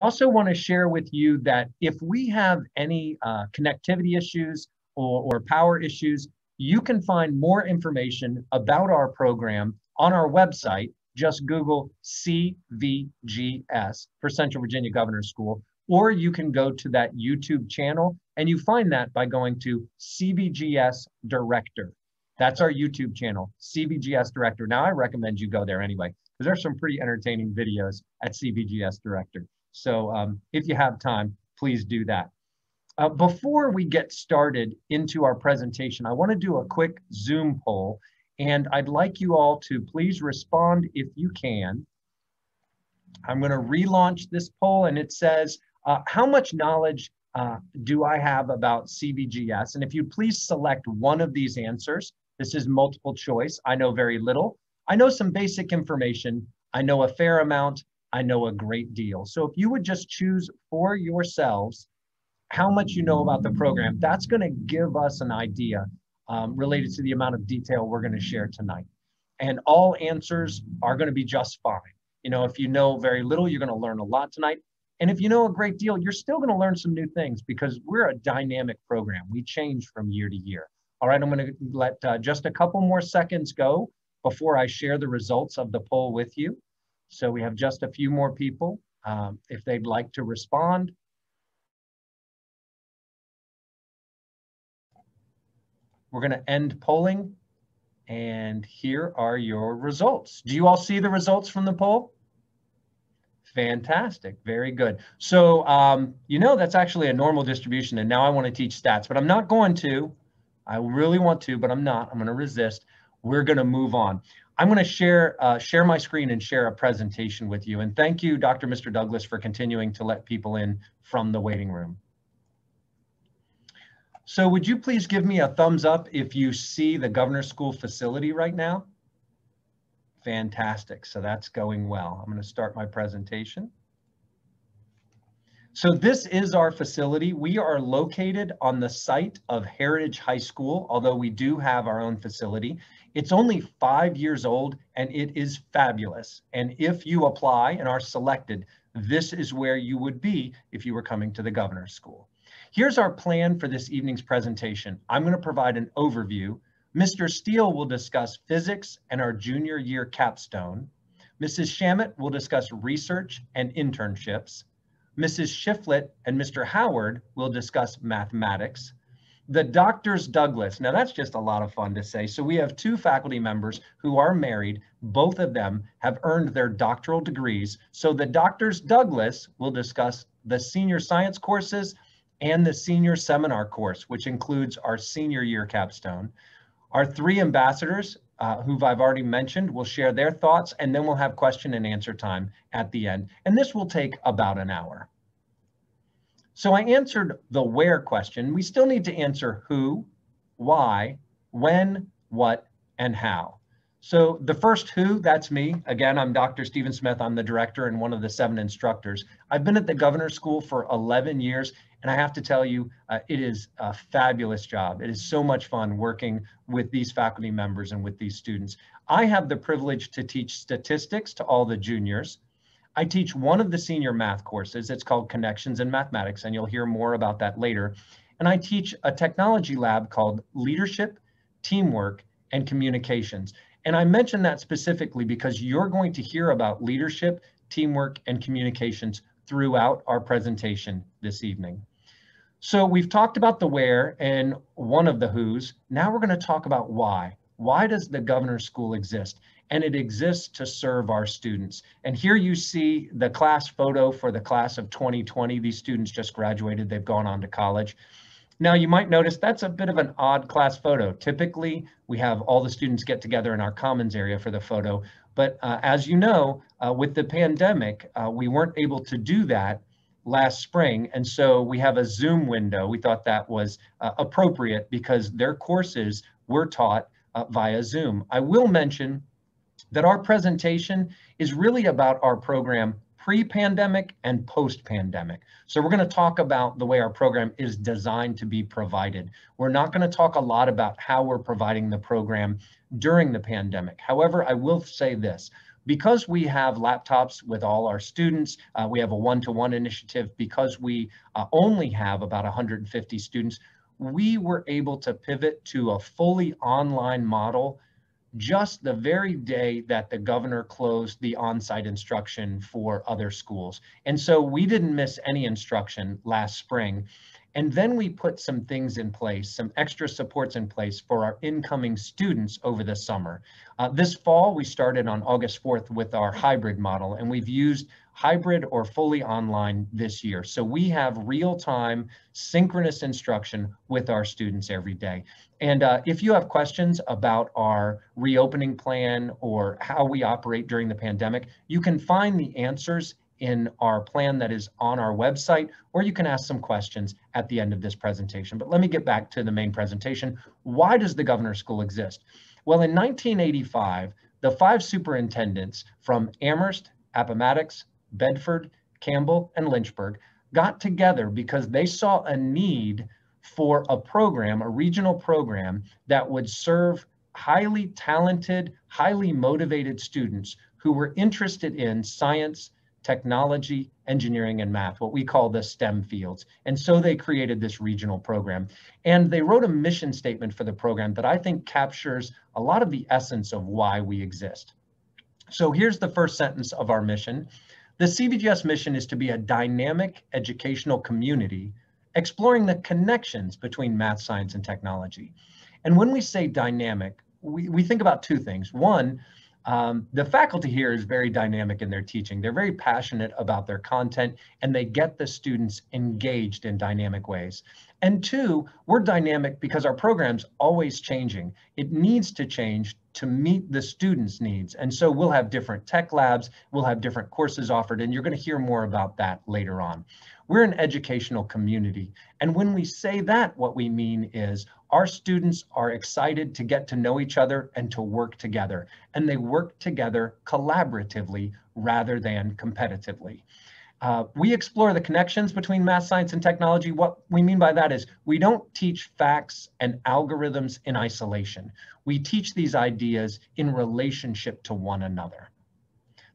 also want to share with you that if we have any uh, connectivity issues or, or power issues, you can find more information about our program on our website. Just Google CVGS for Central Virginia Governor's School, or you can go to that YouTube channel and you find that by going to CVGS Director. That's our YouTube channel, CVGS Director. Now I recommend you go there anyway, because there's some pretty entertaining videos at CVGS Director. So um, if you have time, please do that. Uh, before we get started into our presentation, I want to do a quick Zoom poll, and I'd like you all to please respond if you can. I'm going to relaunch this poll, and it says, uh, how much knowledge uh, do I have about CVGS? And if you please select one of these answers, this is multiple choice. I know very little. I know some basic information. I know a fair amount. I know a great deal. So if you would just choose for yourselves how much you know about the program, that's going to give us an idea um, related to the amount of detail we're going to share tonight. And all answers are going to be just fine. You know, if you know very little, you're going to learn a lot tonight. And if you know a great deal, you're still going to learn some new things because we're a dynamic program. We change from year to year. All right, I'm going to let uh, just a couple more seconds go before I share the results of the poll with you. So we have just a few more people um, if they'd like to respond. We're going to end polling. And here are your results. Do you all see the results from the poll? Fantastic. Very good. So, um, you know, that's actually a normal distribution. And now I want to teach stats, but I'm not going to. I really want to, but I'm not. I'm going to resist. We're going to move on. I'm going to share uh, share my screen and share a presentation with you. And thank you, Dr. Mr. Douglas, for continuing to let people in from the waiting room. So would you please give me a thumbs up if you see the Governor's School facility right now? Fantastic. So that's going well. I'm going to start my presentation. So this is our facility. We are located on the site of Heritage High School, although we do have our own facility. It's only five years old and it is fabulous. And if you apply and are selected, this is where you would be if you were coming to the Governor's School. Here's our plan for this evening's presentation. I'm going to provide an overview. Mr. Steele will discuss physics and our junior year capstone. Mrs. Shamit will discuss research and internships. Mrs. Shiflett and Mr. Howard will discuss mathematics. The Doctors Douglas, now that's just a lot of fun to say. So we have two faculty members who are married. Both of them have earned their doctoral degrees. So the Doctors Douglas will discuss the senior science courses and the senior seminar course, which includes our senior year capstone. Our three ambassadors, uh, who I've already mentioned, will share their thoughts, and then we'll have question and answer time at the end. And this will take about an hour. So I answered the where question. We still need to answer who, why, when, what, and how. So the first who, that's me. Again, I'm Dr. Stephen Smith. I'm the director and one of the seven instructors. I've been at the Governor's School for 11 years, and I have to tell you, uh, it is a fabulous job. It is so much fun working with these faculty members and with these students. I have the privilege to teach statistics to all the juniors. I teach one of the senior math courses. It's called Connections in Mathematics, and you'll hear more about that later. And I teach a technology lab called Leadership, Teamwork, and Communications. And I mention that specifically because you're going to hear about leadership, teamwork, and communications throughout our presentation this evening. So we've talked about the where and one of the who's. Now we're going to talk about why. Why does the governor's school exist? And it exists to serve our students. And here you see the class photo for the class of 2020. These students just graduated. They've gone on to college. Now you might notice that's a bit of an odd class photo. Typically, we have all the students get together in our commons area for the photo. But uh, as you know, uh, with the pandemic, uh, we weren't able to do that last spring. And so we have a Zoom window. We thought that was uh, appropriate because their courses were taught uh, via Zoom. I will mention that our presentation is really about our program pre-pandemic and post-pandemic. So we're going to talk about the way our program is designed to be provided. We're not going to talk a lot about how we're providing the program during the pandemic. However, I will say this, because we have laptops with all our students, uh, we have a one-to-one initiative, because we uh, only have about 150 students, we were able to pivot to a fully online model just the very day that the governor closed the on-site instruction for other schools. And so we didn't miss any instruction last spring. And then we put some things in place, some extra supports in place for our incoming students over the summer. Uh, this fall, we started on August 4th with our hybrid model, and we've used hybrid or fully online this year. So we have real-time synchronous instruction with our students every day. And uh, if you have questions about our reopening plan or how we operate during the pandemic, you can find the answers in our plan that is on our website, or you can ask some questions at the end of this presentation. But let me get back to the main presentation. Why does the Governor's School exist? Well, in 1985, the five superintendents from Amherst, Appomattox, Bedford, Campbell, and Lynchburg got together because they saw a need for a program, a regional program that would serve highly talented, highly motivated students who were interested in science, technology, engineering, and math, what we call the STEM fields. And so they created this regional program. And they wrote a mission statement for the program that I think captures a lot of the essence of why we exist. So here's the first sentence of our mission. The CVGS mission is to be a dynamic educational community exploring the connections between math, science, and technology. And when we say dynamic, we, we think about two things. One, um, the faculty here is very dynamic in their teaching. They're very passionate about their content and they get the students engaged in dynamic ways. And two, we're dynamic because our program's always changing. It needs to change to meet the students' needs. And so we'll have different tech labs, we'll have different courses offered, and you're going to hear more about that later on. We're an educational community. And when we say that, what we mean is our students are excited to get to know each other and to work together. And they work together collaboratively rather than competitively. Uh, we explore the connections between math, science, and technology. What we mean by that is we don't teach facts and algorithms in isolation. We teach these ideas in relationship to one another.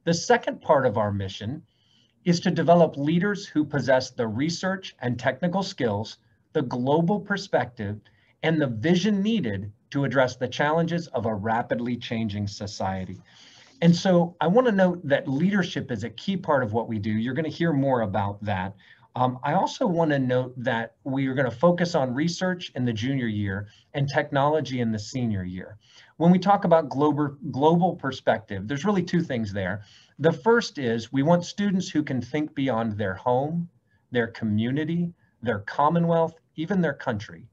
The second part of our mission is to develop leaders who possess the research and technical skills, the global perspective, and the vision needed to address the challenges of a rapidly changing society. And so I want to note that leadership is a key part of what we do. You're going to hear more about that. Um, I also want to note that we are going to focus on research in the junior year and technology in the senior year. When we talk about global, global perspective, there's really two things there. The first is we want students who can think beyond their home, their community, their commonwealth, even their country.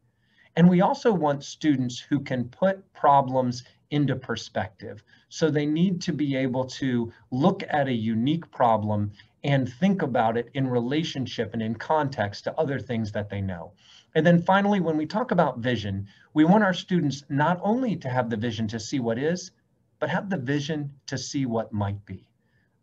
And we also want students who can put problems into perspective. So they need to be able to look at a unique problem and think about it in relationship and in context to other things that they know. And then finally, when we talk about vision, we want our students not only to have the vision to see what is, but have the vision to see what might be.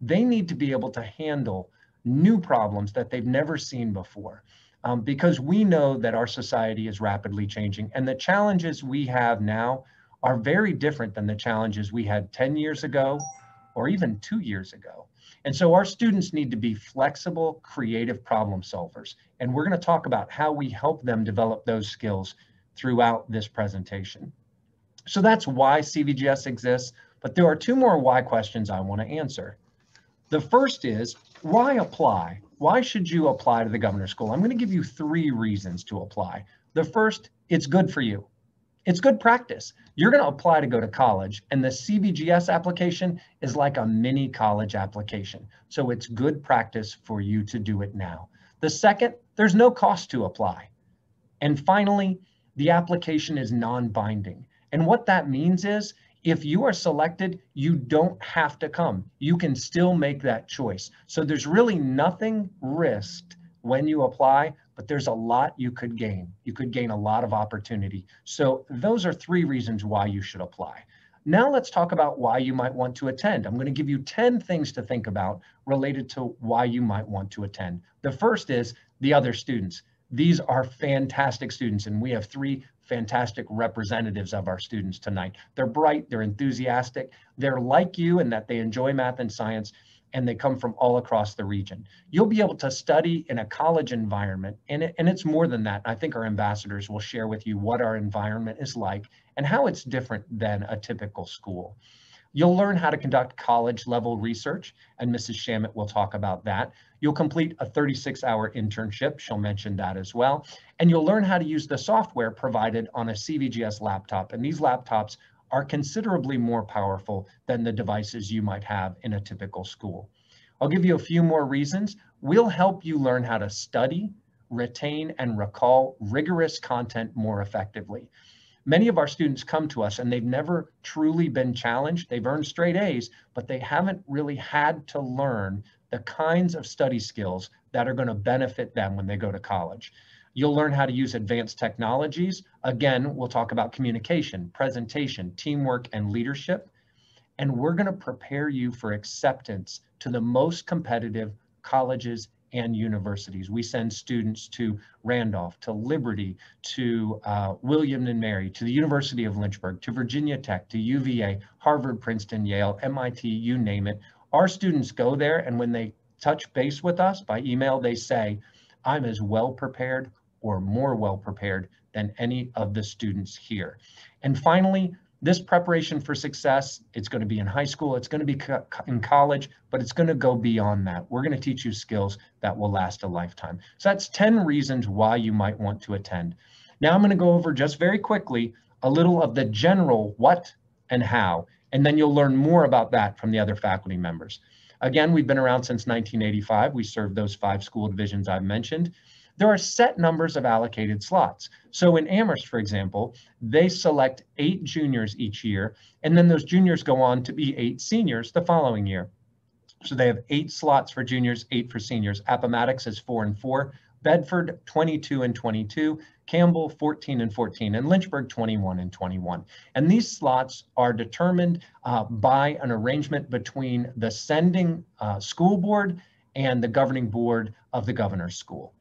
They need to be able to handle new problems that they've never seen before. Um, because we know that our society is rapidly changing and the challenges we have now are very different than the challenges we had 10 years ago or even two years ago. And so our students need to be flexible, creative problem solvers. And we're going to talk about how we help them develop those skills throughout this presentation. So that's why CVGS exists, but there are two more why questions I want to answer. The first is, why apply? Why should you apply to the governor's school? I'm going to give you three reasons to apply. The first, it's good for you. It's good practice. You're going to apply to go to college, and the CVGS application is like a mini college application. So it's good practice for you to do it now. The second, there's no cost to apply. And finally, the application is non-binding. And what that means is if you are selected, you don't have to come. You can still make that choice. So there's really nothing risked when you apply, but there's a lot you could gain. You could gain a lot of opportunity. So those are three reasons why you should apply. Now let's talk about why you might want to attend. I'm going to give you 10 things to think about related to why you might want to attend. The first is the other students. These are fantastic students, and we have three fantastic representatives of our students tonight. They're bright, they're enthusiastic, they're like you in that they enjoy math and science, and they come from all across the region. You'll be able to study in a college environment, and, it, and it's more than that. I think our ambassadors will share with you what our environment is like and how it's different than a typical school. You'll learn how to conduct college level research, and Mrs. Shamit will talk about that. You'll complete a 36 hour internship, she'll mention that as well. And you'll learn how to use the software provided on a CVGS laptop. And these laptops are considerably more powerful than the devices you might have in a typical school. I'll give you a few more reasons. We'll help you learn how to study, retain, and recall rigorous content more effectively. Many of our students come to us and they've never truly been challenged. They've earned straight A's, but they haven't really had to learn the kinds of study skills that are going to benefit them when they go to college. You'll learn how to use advanced technologies. Again, we'll talk about communication, presentation, teamwork, and leadership. And we're going to prepare you for acceptance to the most competitive colleges and universities. We send students to Randolph, to Liberty, to uh, William and Mary, to the University of Lynchburg, to Virginia Tech, to UVA, Harvard, Princeton, Yale, MIT, you name it. Our students go there and when they touch base with us by email, they say, I'm as well prepared or more well prepared than any of the students here. And finally, this preparation for success, it's going to be in high school, it's going to be co in college, but it's going to go beyond that. We're going to teach you skills that will last a lifetime. So that's 10 reasons why you might want to attend. Now I'm going to go over just very quickly a little of the general what and how, and then you'll learn more about that from the other faculty members. Again, we've been around since 1985. We serve those five school divisions I've mentioned there are set numbers of allocated slots. So in Amherst, for example, they select eight juniors each year, and then those juniors go on to be eight seniors the following year. So they have eight slots for juniors, eight for seniors. Appomattox is four and four, Bedford 22 and 22, Campbell 14 and 14, and Lynchburg 21 and 21. And these slots are determined uh, by an arrangement between the sending uh, school board and the governing board of the governor's school.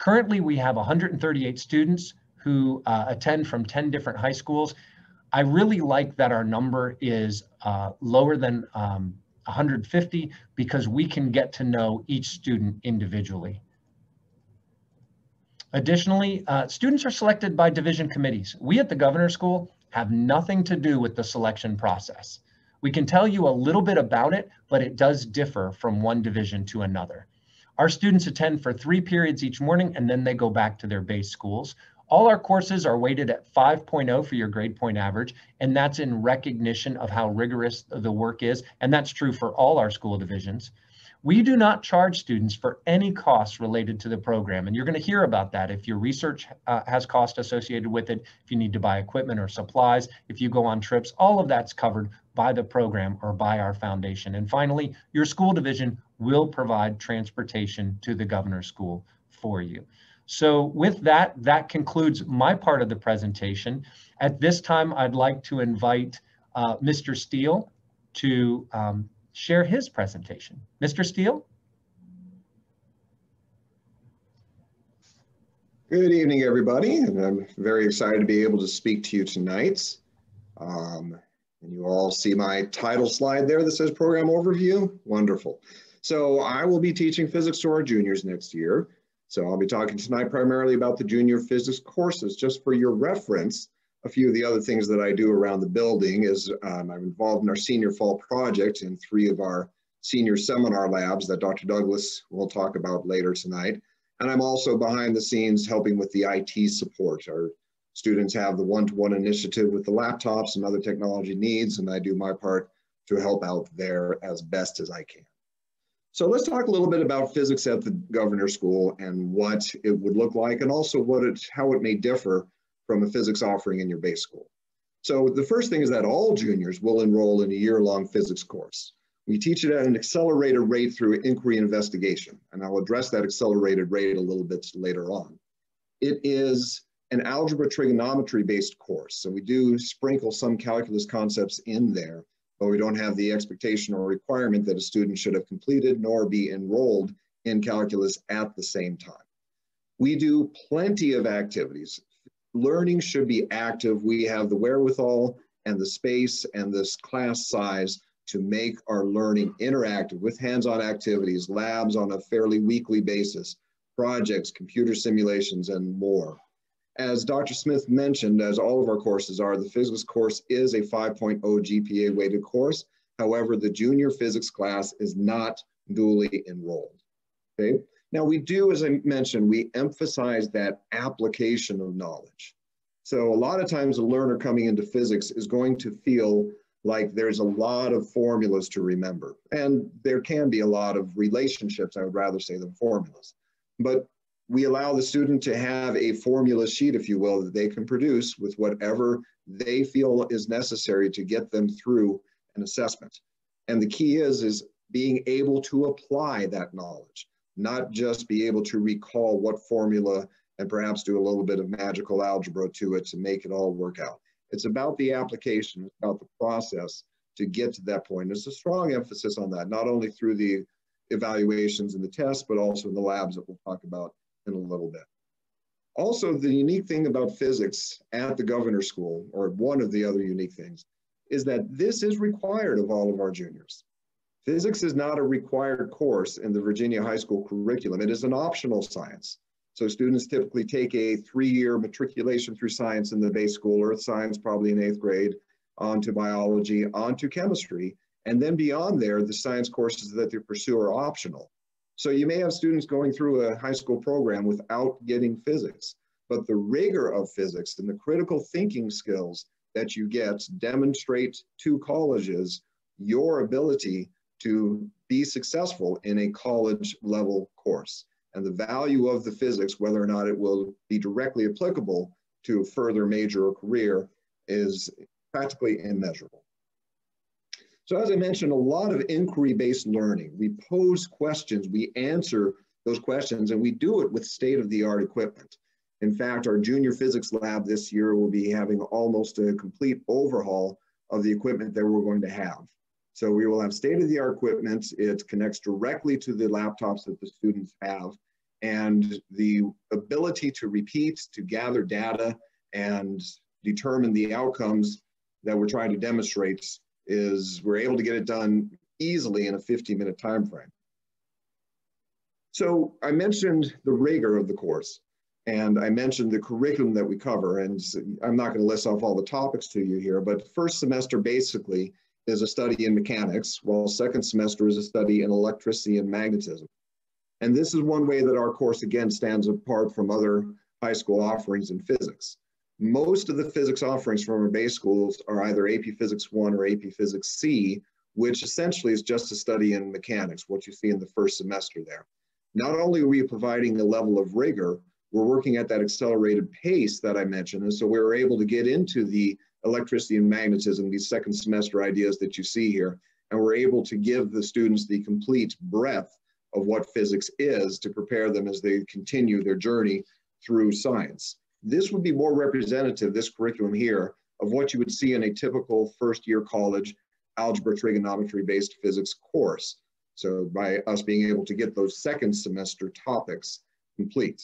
Currently, we have 138 students who uh, attend from 10 different high schools. I really like that our number is uh, lower than um, 150 because we can get to know each student individually. Additionally, uh, students are selected by division committees. We at the Governor's School have nothing to do with the selection process. We can tell you a little bit about it, but it does differ from one division to another. Our students attend for three periods each morning and then they go back to their base schools. All our courses are weighted at 5.0 for your grade point average, and that's in recognition of how rigorous the work is, and that's true for all our school divisions. We do not charge students for any costs related to the program, and you're going to hear about that if your research uh, has cost associated with it, if you need to buy equipment or supplies, if you go on trips, all of that's covered by the program or by our foundation. And finally, your school division will provide transportation to the governor's school for you. So with that, that concludes my part of the presentation. At this time, I'd like to invite uh, Mr. Steele to um, share his presentation. Mr. Steele? Good evening, everybody. And I'm very excited to be able to speak to you tonight. Um, and you all see my title slide there that says program overview. Wonderful. So I will be teaching physics to our juniors next year. So I'll be talking tonight primarily about the junior physics courses. Just for your reference, a few of the other things that I do around the building is um, I'm involved in our senior fall project in three of our senior seminar labs that Dr. Douglas will talk about later tonight. And I'm also behind the scenes helping with the IT support. Our students have the one-to-one -one initiative with the laptops and other technology needs, and I do my part to help out there as best as I can. So let's talk a little bit about physics at the Governor school and what it would look like and also what it, how it may differ from a physics offering in your base school. So the first thing is that all juniors will enroll in a year-long physics course. We teach it at an accelerated rate through inquiry investigation, and I'll address that accelerated rate a little bit later on. It is an algebra trigonometry based course. So we do sprinkle some calculus concepts in there, but we don't have the expectation or requirement that a student should have completed nor be enrolled in calculus at the same time. We do plenty of activities. Learning should be active. We have the wherewithal and the space and this class size to make our learning interactive with hands-on activities, labs on a fairly weekly basis, projects, computer simulations, and more. As Dr. Smith mentioned, as all of our courses are, the physics course is a 5.0 GPA weighted course. However, the junior physics class is not duly enrolled, okay? Now we do, as I mentioned, we emphasize that application of knowledge. So a lot of times a learner coming into physics is going to feel like there's a lot of formulas to remember. And there can be a lot of relationships, I would rather say than formulas. But we allow the student to have a formula sheet, if you will, that they can produce with whatever they feel is necessary to get them through an assessment. And the key is, is being able to apply that knowledge, not just be able to recall what formula and perhaps do a little bit of magical algebra to it to make it all work out. It's about the application, it's about the process to get to that point. There's a strong emphasis on that, not only through the evaluations and the tests, but also in the labs that we'll talk about in a little bit. Also, the unique thing about physics at the Governor School, or one of the other unique things, is that this is required of all of our juniors. Physics is not a required course in the Virginia High School curriculum. It is an optional science. So students typically take a three-year matriculation through science in the base school, earth science probably in eighth grade, onto biology, onto chemistry, and then beyond there, the science courses that they pursue are optional. So you may have students going through a high school program without getting physics, but the rigor of physics and the critical thinking skills that you get demonstrate to colleges your ability to be successful in a college level course and the value of the physics, whether or not it will be directly applicable to a further major or career, is practically immeasurable. So as I mentioned, a lot of inquiry-based learning. We pose questions, we answer those questions, and we do it with state-of-the-art equipment. In fact, our junior physics lab this year will be having almost a complete overhaul of the equipment that we're going to have. So we will have state-of-the-art equipment. It connects directly to the laptops that the students have. And the ability to repeat, to gather data, and determine the outcomes that we're trying to demonstrate is we're able to get it done easily in a 15 minute time frame. So I mentioned the rigor of the course and I mentioned the curriculum that we cover and I'm not going to list off all the topics to you here, but first semester basically is a study in mechanics, while second semester is a study in electricity and magnetism. And this is one way that our course again stands apart from other high school offerings in physics. Most of the physics offerings from our base schools are either AP Physics 1 or AP Physics C, which essentially is just a study in mechanics, what you see in the first semester there. Not only are we providing a level of rigor, we're working at that accelerated pace that I mentioned. And so we were able to get into the electricity and magnetism, these second semester ideas that you see here. And we're able to give the students the complete breadth of what physics is to prepare them as they continue their journey through science. This would be more representative, this curriculum here, of what you would see in a typical first year college algebra trigonometry based physics course. So by us being able to get those second semester topics complete.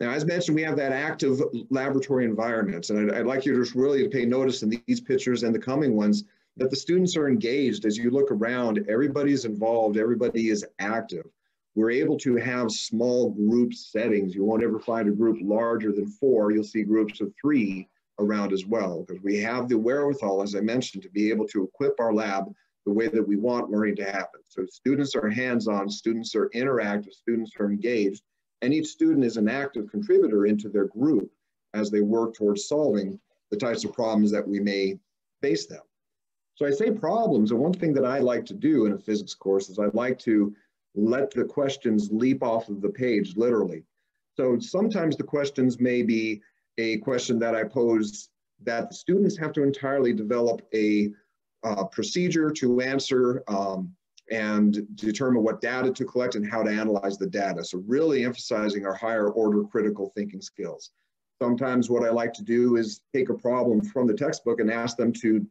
Now, as mentioned, we have that active laboratory environment, and I'd, I'd like you to just really pay notice in these pictures and the coming ones that the students are engaged. As you look around, everybody's involved, everybody is active we're able to have small group settings. You won't ever find a group larger than four. You'll see groups of three around as well, because we have the wherewithal, as I mentioned, to be able to equip our lab the way that we want learning to happen. So students are hands-on, students are interactive, students are engaged, and each student is an active contributor into their group as they work towards solving the types of problems that we may face them. So I say problems, and one thing that I like to do in a physics course is I'd like to let the questions leap off of the page, literally. So sometimes the questions may be a question that I pose that the students have to entirely develop a uh, procedure to answer um, and determine what data to collect and how to analyze the data. So really emphasizing our higher order critical thinking skills. Sometimes what I like to do is take a problem from the textbook and ask them to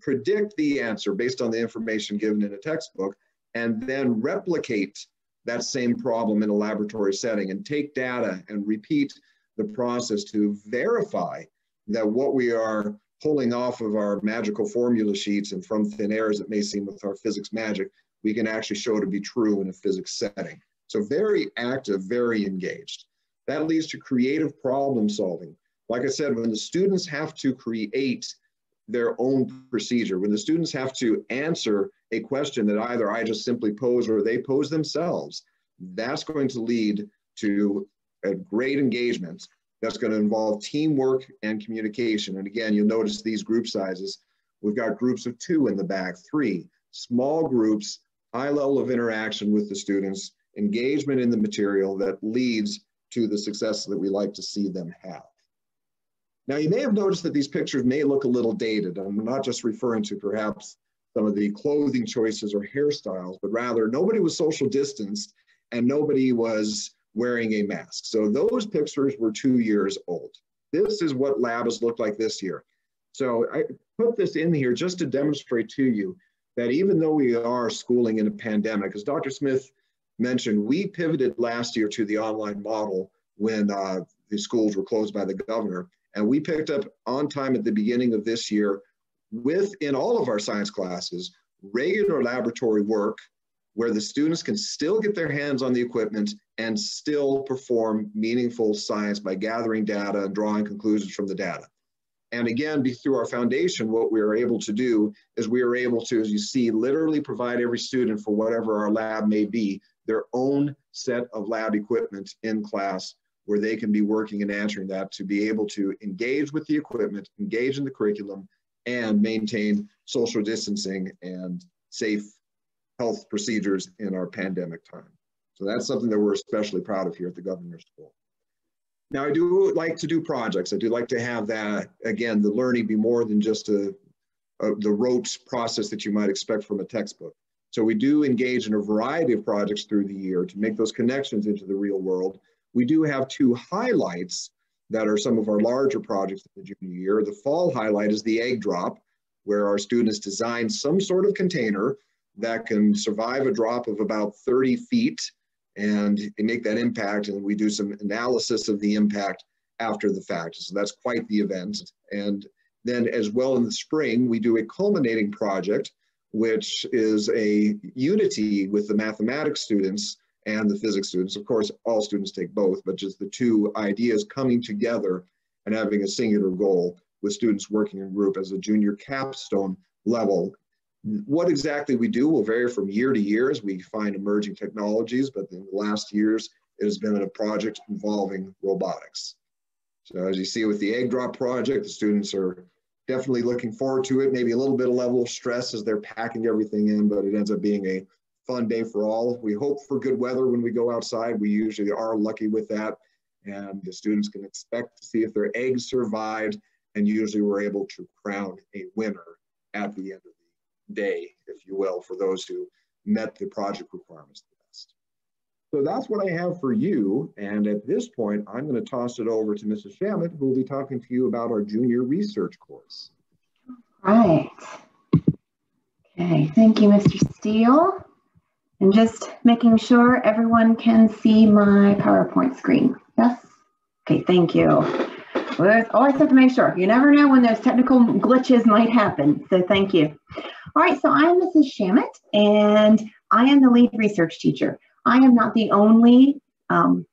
predict the answer based on the information given in a textbook and then replicate that same problem in a laboratory setting and take data and repeat the process to verify that what we are pulling off of our magical formula sheets and from thin air as it may seem with our physics magic, we can actually show to be true in a physics setting. So very active, very engaged. That leads to creative problem solving. Like I said, when the students have to create their own procedure, when the students have to answer a question that either I just simply pose or they pose themselves, that's going to lead to a great engagement that's going to involve teamwork and communication. And again, you'll notice these group sizes. We've got groups of two in the back, three, small groups, high level of interaction with the students, engagement in the material that leads to the success that we like to see them have. Now, you may have noticed that these pictures may look a little dated. I'm not just referring to perhaps some of the clothing choices or hairstyles, but rather nobody was social distanced and nobody was wearing a mask. So those pictures were two years old. This is what lab has looked like this year. So I put this in here just to demonstrate to you that even though we are schooling in a pandemic, as Dr. Smith mentioned, we pivoted last year to the online model when uh, the schools were closed by the governor. And we picked up on time at the beginning of this year within all of our science classes, regular laboratory work where the students can still get their hands on the equipment and still perform meaningful science by gathering data and drawing conclusions from the data. And again, through our foundation, what we are able to do is we are able to, as you see, literally provide every student for whatever our lab may be, their own set of lab equipment in class where they can be working and answering that to be able to engage with the equipment, engage in the curriculum, and maintain social distancing and safe health procedures in our pandemic time. So that's something that we're especially proud of here at the Governor's School. Now I do like to do projects. I do like to have that, again, the learning be more than just a, a, the rote process that you might expect from a textbook. So we do engage in a variety of projects through the year to make those connections into the real world. We do have two highlights that are some of our larger projects in the junior year. The fall highlight is the egg drop, where our students design some sort of container that can survive a drop of about 30 feet and make that impact. And we do some analysis of the impact after the fact. So that's quite the event. And then as well in the spring, we do a culminating project, which is a unity with the mathematics students and the physics students. Of course, all students take both, but just the two ideas coming together and having a singular goal with students working in group as a junior capstone level what exactly we do will vary from year to year as we find emerging technologies, but in the last years, it has been a project involving robotics. So as you see with the egg drop project, the students are definitely looking forward to it. Maybe a little bit of level of stress as they're packing everything in, but it ends up being a fun day for all. We hope for good weather when we go outside. We usually are lucky with that. And the students can expect to see if their eggs survived. And usually we're able to crown a winner at the end of day, if you will, for those who met the project requirements the best. So that's what I have for you. And at this point, I'm going to toss it over to Mrs. Shamit, who will be talking to you about our junior research course. Right. Okay, thank you, Mr. Steele. And just making sure everyone can see my PowerPoint screen. Yes? Okay, thank you. Well, always have to make sure. You never know when those technical glitches might happen. So thank you. All right, so I am Mrs. Shamit, and I am the lead research teacher. I am not the only um,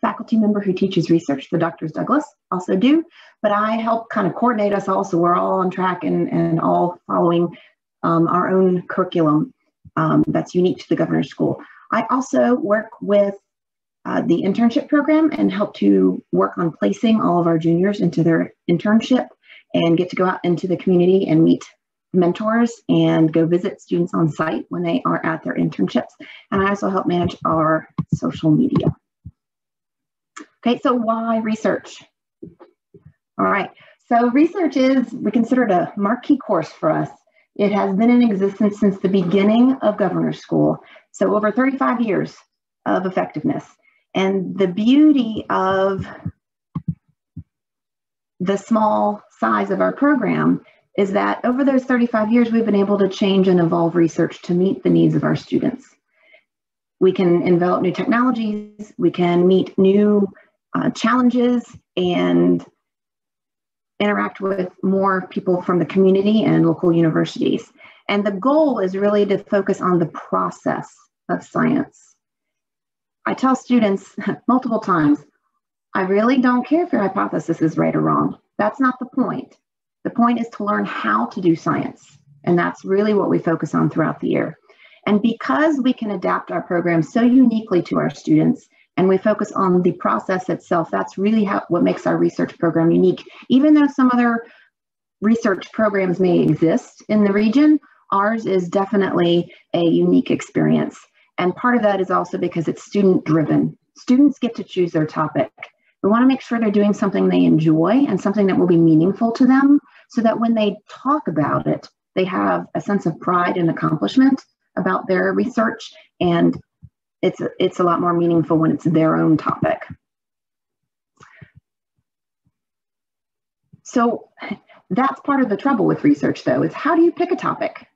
faculty member who teaches research. The doctors Douglas also do, but I help kind of coordinate us all so we're all on track and, and all following um, our own curriculum um, that's unique to the governor's school. I also work with uh, the internship program and help to work on placing all of our juniors into their internship and get to go out into the community and meet mentors and go visit students on site when they are at their internships. And I also help manage our social media. Okay, so why research? All right, so research is, we consider it a marquee course for us. It has been in existence since the beginning of governor's school. So over 35 years of effectiveness. And the beauty of the small size of our program is that over those 35 years, we've been able to change and evolve research to meet the needs of our students. we can envelop new technologies, we can meet new uh, challenges and interact with more people from the community and local universities. And the goal is really to focus on the process of science. I tell students multiple times, I really don't care if your hypothesis is right or wrong. That's not the point. The point is to learn how to do science. And that's really what we focus on throughout the year. And because we can adapt our program so uniquely to our students and we focus on the process itself, that's really how, what makes our research program unique. Even though some other research programs may exist in the region, ours is definitely a unique experience. And part of that is also because it's student driven. Students get to choose their topic. We want to make sure they're doing something they enjoy and something that will be meaningful to them so that when they talk about it, they have a sense of pride and accomplishment about their research and it's it's a lot more meaningful when it's their own topic. So that's part of the trouble with research though is how do you pick a topic?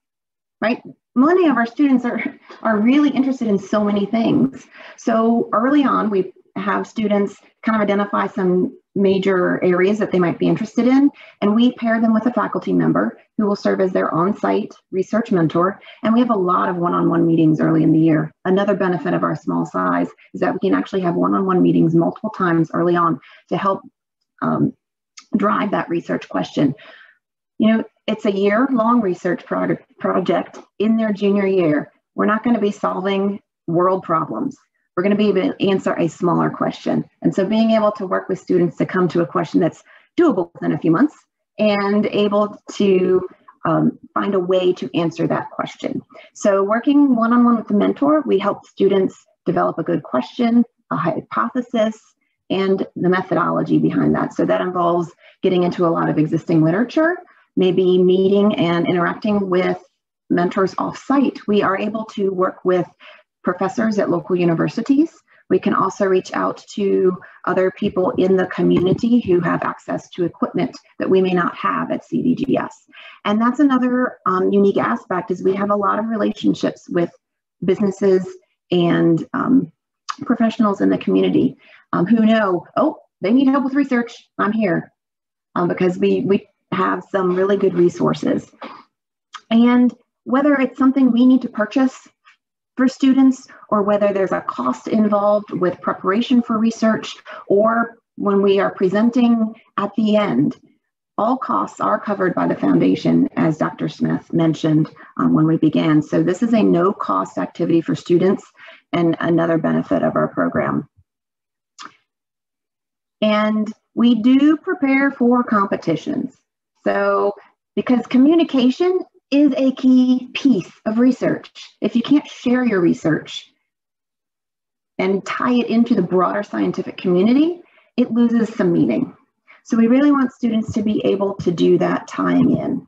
Right? Many of our students are are really interested in so many things. So early on we have students kind of identify some major areas that they might be interested in, and we pair them with a faculty member who will serve as their on-site research mentor. And we have a lot of one-on-one meetings early in the year. Another benefit of our small size is that we can actually have one-on-one meetings multiple times early on to help um, drive that research question. You know, it's a year-long research project project in their junior year. We're not going to be solving world problems we're going to be able to answer a smaller question. And so being able to work with students to come to a question that's doable within a few months and able to um, find a way to answer that question. So working one-on-one with the mentor, we help students develop a good question, a hypothesis, and the methodology behind that. So that involves getting into a lot of existing literature, maybe meeting and interacting with mentors off-site. We are able to work with professors at local universities. We can also reach out to other people in the community who have access to equipment that we may not have at CVGS. And that's another um, unique aspect is we have a lot of relationships with businesses and um, professionals in the community um, who know, oh, they need help with research, I'm here. Um, because we, we have some really good resources. And whether it's something we need to purchase for students or whether there's a cost involved with preparation for research or when we are presenting at the end. All costs are covered by the foundation, as Dr. Smith mentioned um, when we began. So this is a no cost activity for students and another benefit of our program. And we do prepare for competitions. So because communication is a key piece of research. If you can't share your research and tie it into the broader scientific community, it loses some meaning. So we really want students to be able to do that tying in.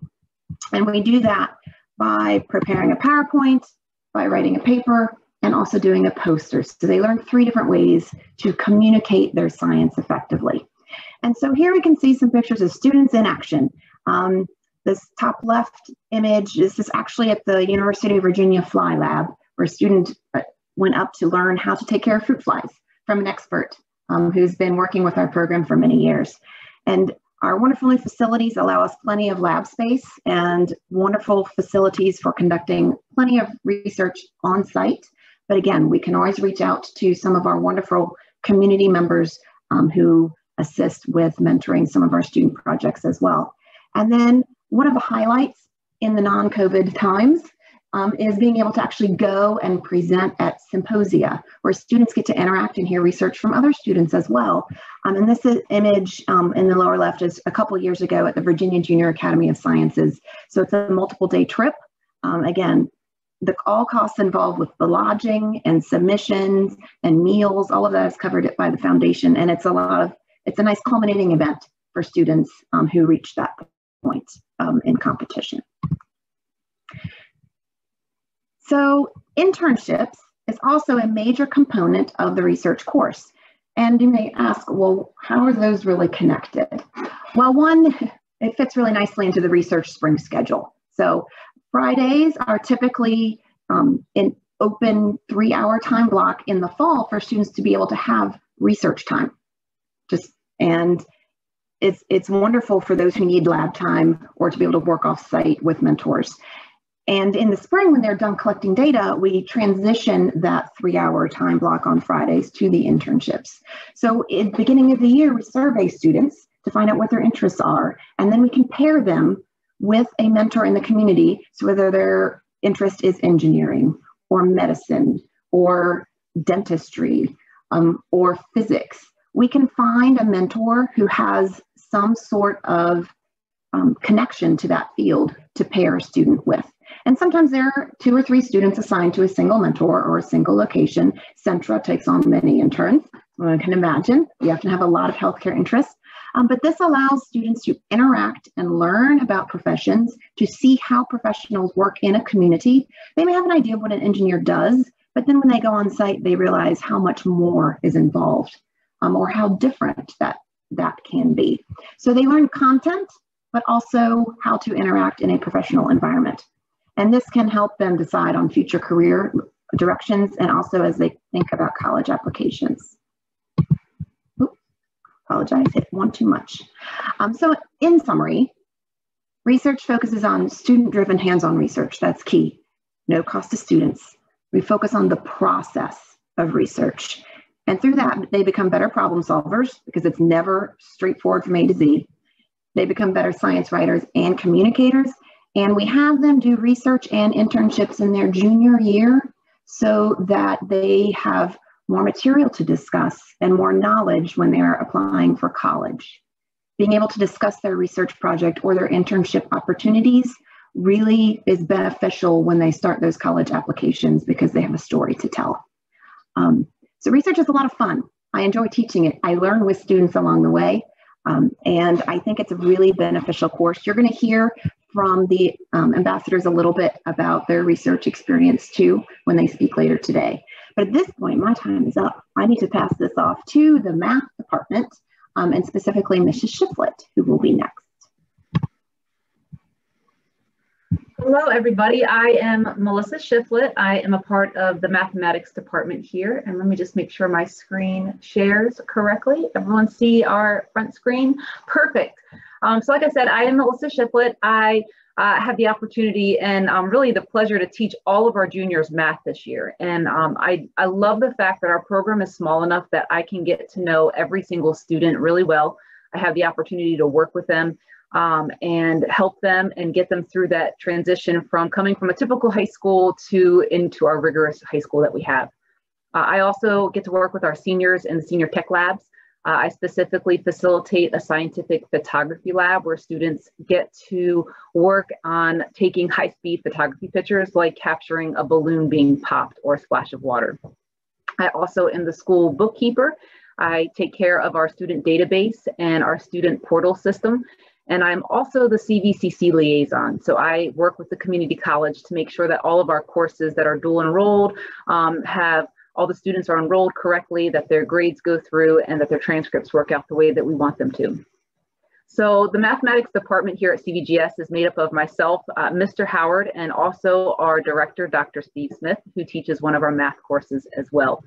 And we do that by preparing a PowerPoint, by writing a paper, and also doing a poster. So they learn three different ways to communicate their science effectively. And so here we can see some pictures of students in action. Um, this top left image, this is actually at the University of Virginia Fly Lab, where a student uh, went up to learn how to take care of fruit flies from an expert um, who's been working with our program for many years. And our wonderful new facilities allow us plenty of lab space and wonderful facilities for conducting plenty of research on site. But again, we can always reach out to some of our wonderful community members um, who assist with mentoring some of our student projects as well. And then one of the highlights in the non-COVID times um, is being able to actually go and present at symposia where students get to interact and hear research from other students as well. Um, and this image um, in the lower left is a couple years ago at the Virginia Junior Academy of Sciences. So it's a multiple day trip. Um, again, the all costs involved with the lodging and submissions and meals, all of that is covered by the foundation. And it's a lot of, it's a nice culminating event for students um, who reach that points um, in competition. So internships is also a major component of the research course. And you may ask, well, how are those really connected? Well, one, it fits really nicely into the research spring schedule. So Fridays are typically um, in open three hour time block in the fall for students to be able to have research time. Just and it's it's wonderful for those who need lab time or to be able to work off site with mentors. And in the spring, when they're done collecting data, we transition that three hour time block on Fridays to the internships. So at the beginning of the year, we survey students to find out what their interests are. And then we compare them with a mentor in the community. So whether their interest is engineering or medicine or dentistry um, or physics, we can find a mentor who has some sort of um, connection to that field to pair a student with. And sometimes there are two or three students assigned to a single mentor or a single location. Centra takes on many interns. One can imagine you have to have a lot of healthcare interests. Um, but this allows students to interact and learn about professions, to see how professionals work in a community. They may have an idea of what an engineer does, but then when they go on site, they realize how much more is involved um, or how different that, that can be. So they learn content, but also how to interact in a professional environment. And this can help them decide on future career directions and also as they think about college applications. Oops, apologize, hit one too much. Um, so in summary, research focuses on student-driven hands-on research. That's key. No cost to students. We focus on the process of research. And through that, they become better problem solvers because it's never straightforward from A to Z. They become better science writers and communicators, and we have them do research and internships in their junior year so that they have more material to discuss and more knowledge when they're applying for college. Being able to discuss their research project or their internship opportunities really is beneficial when they start those college applications because they have a story to tell. Um, so research is a lot of fun. I enjoy teaching it. I learn with students along the way. Um, and I think it's a really beneficial course. You're going to hear from the um, ambassadors a little bit about their research experience too when they speak later today. But at this point, my time is up. I need to pass this off to the math department um, and specifically Mrs. Shiflett, who will be next. Hello, everybody. I am Melissa Shiflett. I am a part of the mathematics department here. And let me just make sure my screen shares correctly. Everyone see our front screen? Perfect. Um, so like I said, I am Melissa Shiflett. I uh, have the opportunity and um, really the pleasure to teach all of our juniors math this year. And um, I, I love the fact that our program is small enough that I can get to know every single student really well. I have the opportunity to work with them um, and help them and get them through that transition from coming from a typical high school to into our rigorous high school that we have. Uh, I also get to work with our seniors in the senior tech labs. Uh, I specifically facilitate a scientific photography lab where students get to work on taking high speed photography pictures like capturing a balloon being popped or a splash of water. I also am the school bookkeeper. I take care of our student database and our student portal system. And I'm also the CVCC liaison. So I work with the community college to make sure that all of our courses that are dual enrolled um, have all the students are enrolled correctly, that their grades go through, and that their transcripts work out the way that we want them to. So the mathematics department here at CVGS is made up of myself, uh, Mr. Howard, and also our director, Dr. Steve Smith, who teaches one of our math courses as well.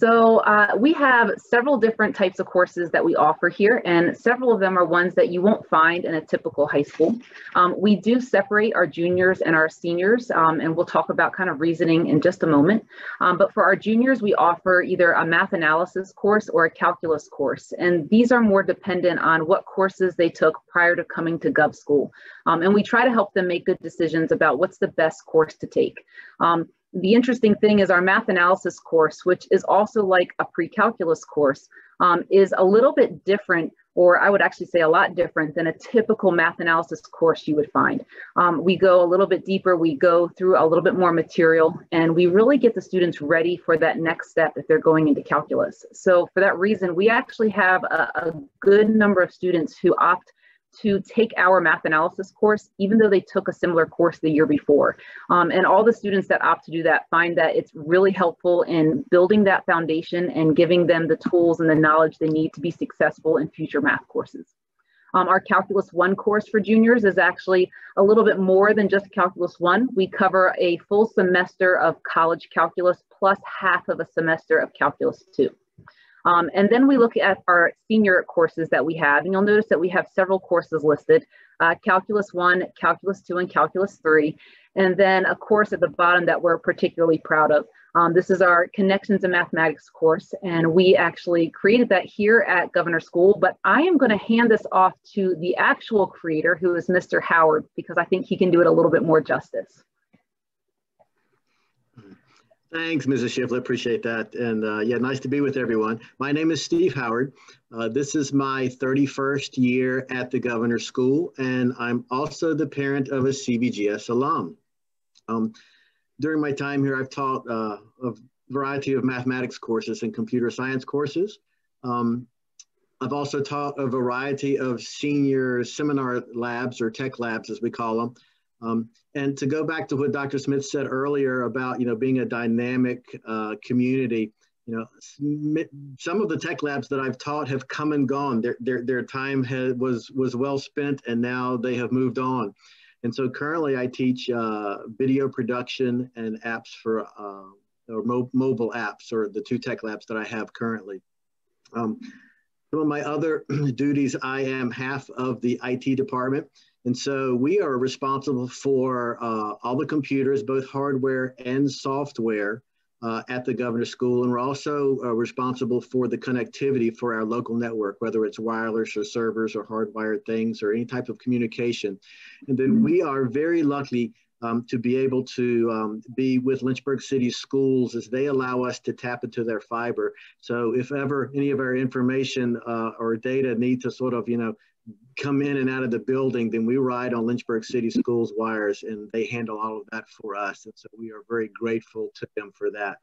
So uh, we have several different types of courses that we offer here, and several of them are ones that you won't find in a typical high school. Um, we do separate our juniors and our seniors, um, and we'll talk about kind of reasoning in just a moment. Um, but for our juniors, we offer either a math analysis course or a calculus course, and these are more dependent on what courses they took prior to coming to Gov School. Um, and we try to help them make good decisions about what's the best course to take. The interesting thing is our math analysis course, which is also like a pre-calculus course, um, is a little bit different, or I would actually say a lot different than a typical math analysis course you would find. Um, we go a little bit deeper, we go through a little bit more material, and we really get the students ready for that next step if they're going into calculus. So for that reason, we actually have a, a good number of students who opt to take our math analysis course, even though they took a similar course the year before. Um, and all the students that opt to do that find that it's really helpful in building that foundation and giving them the tools and the knowledge they need to be successful in future math courses. Um, our Calculus 1 course for juniors is actually a little bit more than just Calculus 1. We cover a full semester of college calculus plus half of a semester of Calculus 2. Um, and then we look at our senior courses that we have, and you'll notice that we have several courses listed, uh, Calculus 1, Calculus 2, and Calculus 3, and then a course at the bottom that we're particularly proud of. Um, this is our Connections in Mathematics course, and we actually created that here at Governor School, but I am going to hand this off to the actual creator, who is Mr. Howard, because I think he can do it a little bit more justice. Thanks, Mrs. Shiflett. Appreciate that. And uh, yeah, nice to be with everyone. My name is Steve Howard. Uh, this is my 31st year at the Governor's School, and I'm also the parent of a CVGS alum. Um, during my time here, I've taught uh, a variety of mathematics courses and computer science courses. Um, I've also taught a variety of senior seminar labs or tech labs, as we call them, um, and to go back to what Dr. Smith said earlier about, you know, being a dynamic uh, community, you know, some of the tech labs that I've taught have come and gone. Their, their, their time has, was, was well spent and now they have moved on. And so currently I teach uh, video production and apps for, uh, or mo mobile apps or the two tech labs that I have currently. Um, some of my other duties, I am half of the IT department. And so we are responsible for uh, all the computers, both hardware and software uh, at the governor's school. And we're also uh, responsible for the connectivity for our local network, whether it's wireless or servers or hardwired things or any type of communication. And then we are very lucky um, to be able to um, be with Lynchburg City Schools as they allow us to tap into their fiber. So if ever any of our information uh, or data need to sort of, you know, come in and out of the building, then we ride on Lynchburg City Schools wires and they handle all of that for us. And so we are very grateful to them for that.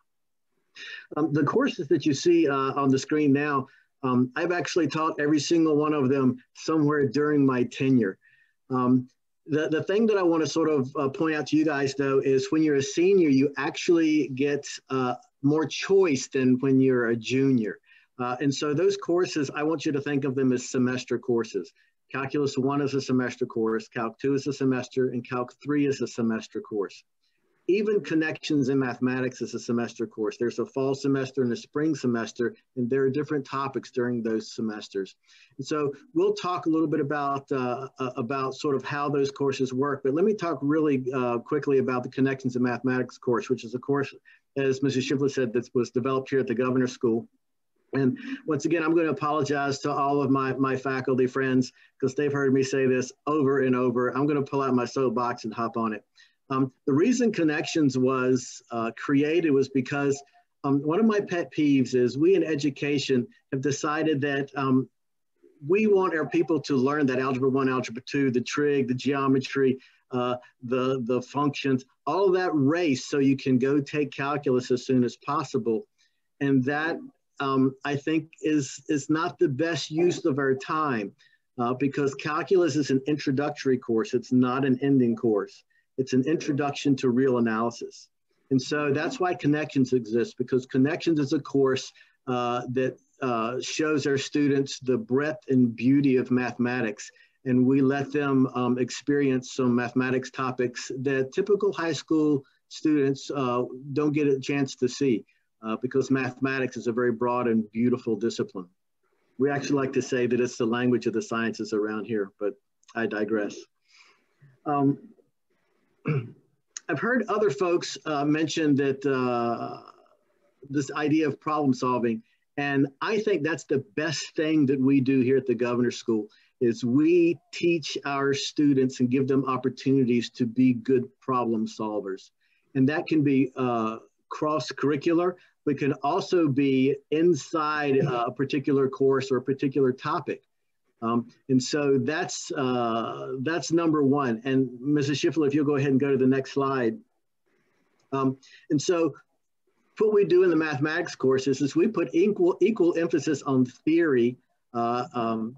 Um, the courses that you see uh, on the screen now, um, I've actually taught every single one of them somewhere during my tenure. Um, the, the thing that I want to sort of uh, point out to you guys though is when you're a senior, you actually get uh, more choice than when you're a junior. Uh, and so those courses, I want you to think of them as semester courses. Calculus 1 is a semester course, Calc 2 is a semester, and Calc 3 is a semester course. Even Connections in Mathematics is a semester course. There's a fall semester and a spring semester, and there are different topics during those semesters. And so we'll talk a little bit about, uh, uh, about sort of how those courses work, but let me talk really uh, quickly about the Connections in Mathematics course, which is a course, as Mrs. Shiflett said, that was developed here at the Governor's School. And once again, I'm going to apologize to all of my, my faculty friends because they've heard me say this over and over. I'm going to pull out my soapbox and hop on it. Um, the reason Connections was uh, created was because um, one of my pet peeves is we in education have decided that um, we want our people to learn that Algebra 1, Algebra 2, the trig, the geometry, uh, the, the functions, all of that race so you can go take calculus as soon as possible. And that um, I think is, is not the best use of our time uh, because calculus is an introductory course. It's not an ending course. It's an introduction to real analysis. And so that's why Connections exists because Connections is a course uh, that uh, shows our students the breadth and beauty of mathematics. And we let them um, experience some mathematics topics that typical high school students uh, don't get a chance to see uh, because mathematics is a very broad and beautiful discipline. We actually like to say that it's the language of the sciences around here, but I digress. Um, I've heard other folks uh, mention that uh, this idea of problem solving, and I think that's the best thing that we do here at the Governor's School is we teach our students and give them opportunities to be good problem solvers. And that can be uh, cross-curricular, but can also be inside a particular course or a particular topic. Um, and so that's, uh, that's number one. And Mrs. Shiflett, if you'll go ahead and go to the next slide. Um, and so what we do in the mathematics courses is we put equal, equal emphasis on theory, uh, um,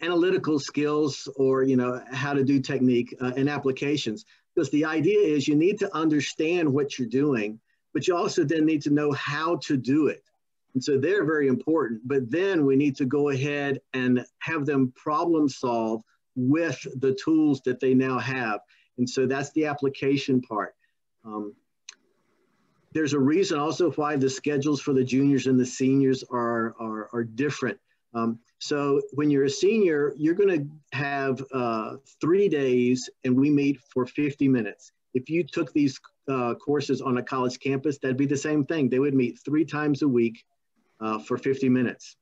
analytical skills, or you know how to do technique uh, and applications. Because the idea is you need to understand what you're doing, but you also then need to know how to do it. And so they're very important. But then we need to go ahead and have them problem solve with the tools that they now have. And so that's the application part. Um, there's a reason also why the schedules for the juniors and the seniors are, are, are different. Um, so when you're a senior, you're going to have uh, three days and we meet for 50 minutes. If you took these uh, courses on a college campus, that'd be the same thing. They would meet three times a week uh, for 50 minutes.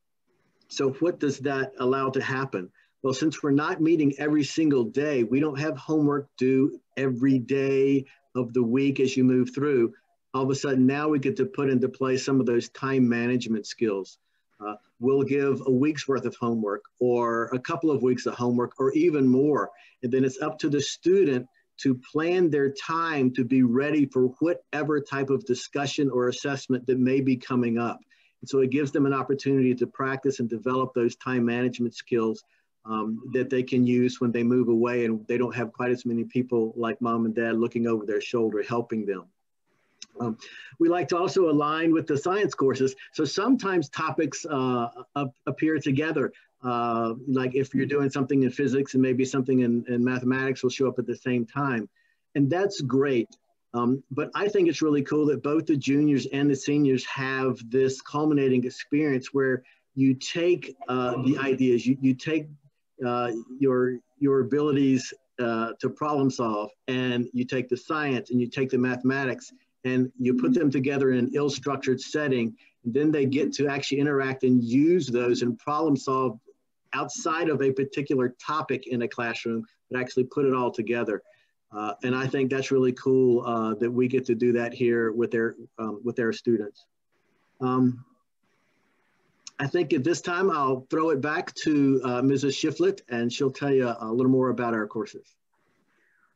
So what does that allow to happen? Well, since we're not meeting every single day, we don't have homework due every day of the week as you move through. All of a sudden, now we get to put into play some of those time management skills. Uh, we'll give a week's worth of homework or a couple of weeks of homework or even more. And then it's up to the student to plan their time to be ready for whatever type of discussion or assessment that may be coming up. And so it gives them an opportunity to practice and develop those time management skills um, that they can use when they move away and they don't have quite as many people like mom and dad looking over their shoulder helping them. Um, we like to also align with the science courses. So sometimes topics uh, appear together. Uh, like if you're doing something in physics and maybe something in, in mathematics will show up at the same time. And that's great. Um, but I think it's really cool that both the juniors and the seniors have this culminating experience where you take uh, the ideas, you, you take uh, your, your abilities uh, to problem solve and you take the science and you take the mathematics and you put them together in an ill-structured setting and then they get to actually interact and use those and problem solve outside of a particular topic in a classroom but actually put it all together uh, and I think that's really cool uh, that we get to do that here with their, um, with their students. Um, I think at this time, I'll throw it back to uh, Mrs. Shiflett and she'll tell you a little more about our courses.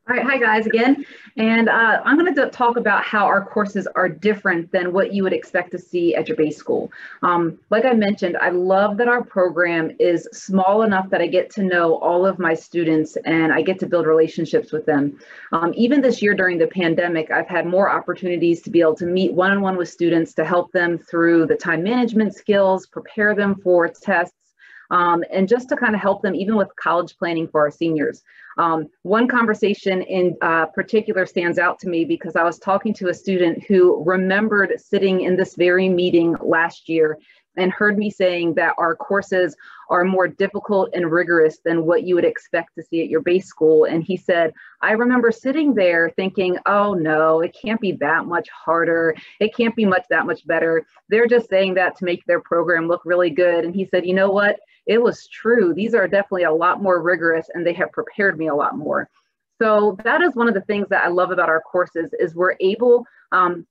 All right, hi guys again. And uh, I'm going to talk about how our courses are different than what you would expect to see at your base school. Um, like I mentioned, I love that our program is small enough that I get to know all of my students and I get to build relationships with them. Um, even this year during the pandemic, I've had more opportunities to be able to meet one-on-one -on -one with students to help them through the time management skills, prepare them for tests, um, and just to kind of help them even with college planning for our seniors. Um, one conversation in uh, particular stands out to me because I was talking to a student who remembered sitting in this very meeting last year and heard me saying that our courses are more difficult and rigorous than what you would expect to see at your base school. And he said, I remember sitting there thinking, oh no, it can't be that much harder. It can't be much that much better. They're just saying that to make their program look really good. And he said, you know what? it was true. These are definitely a lot more rigorous and they have prepared me a lot more. So that is one of the things that I love about our courses is we're able, um,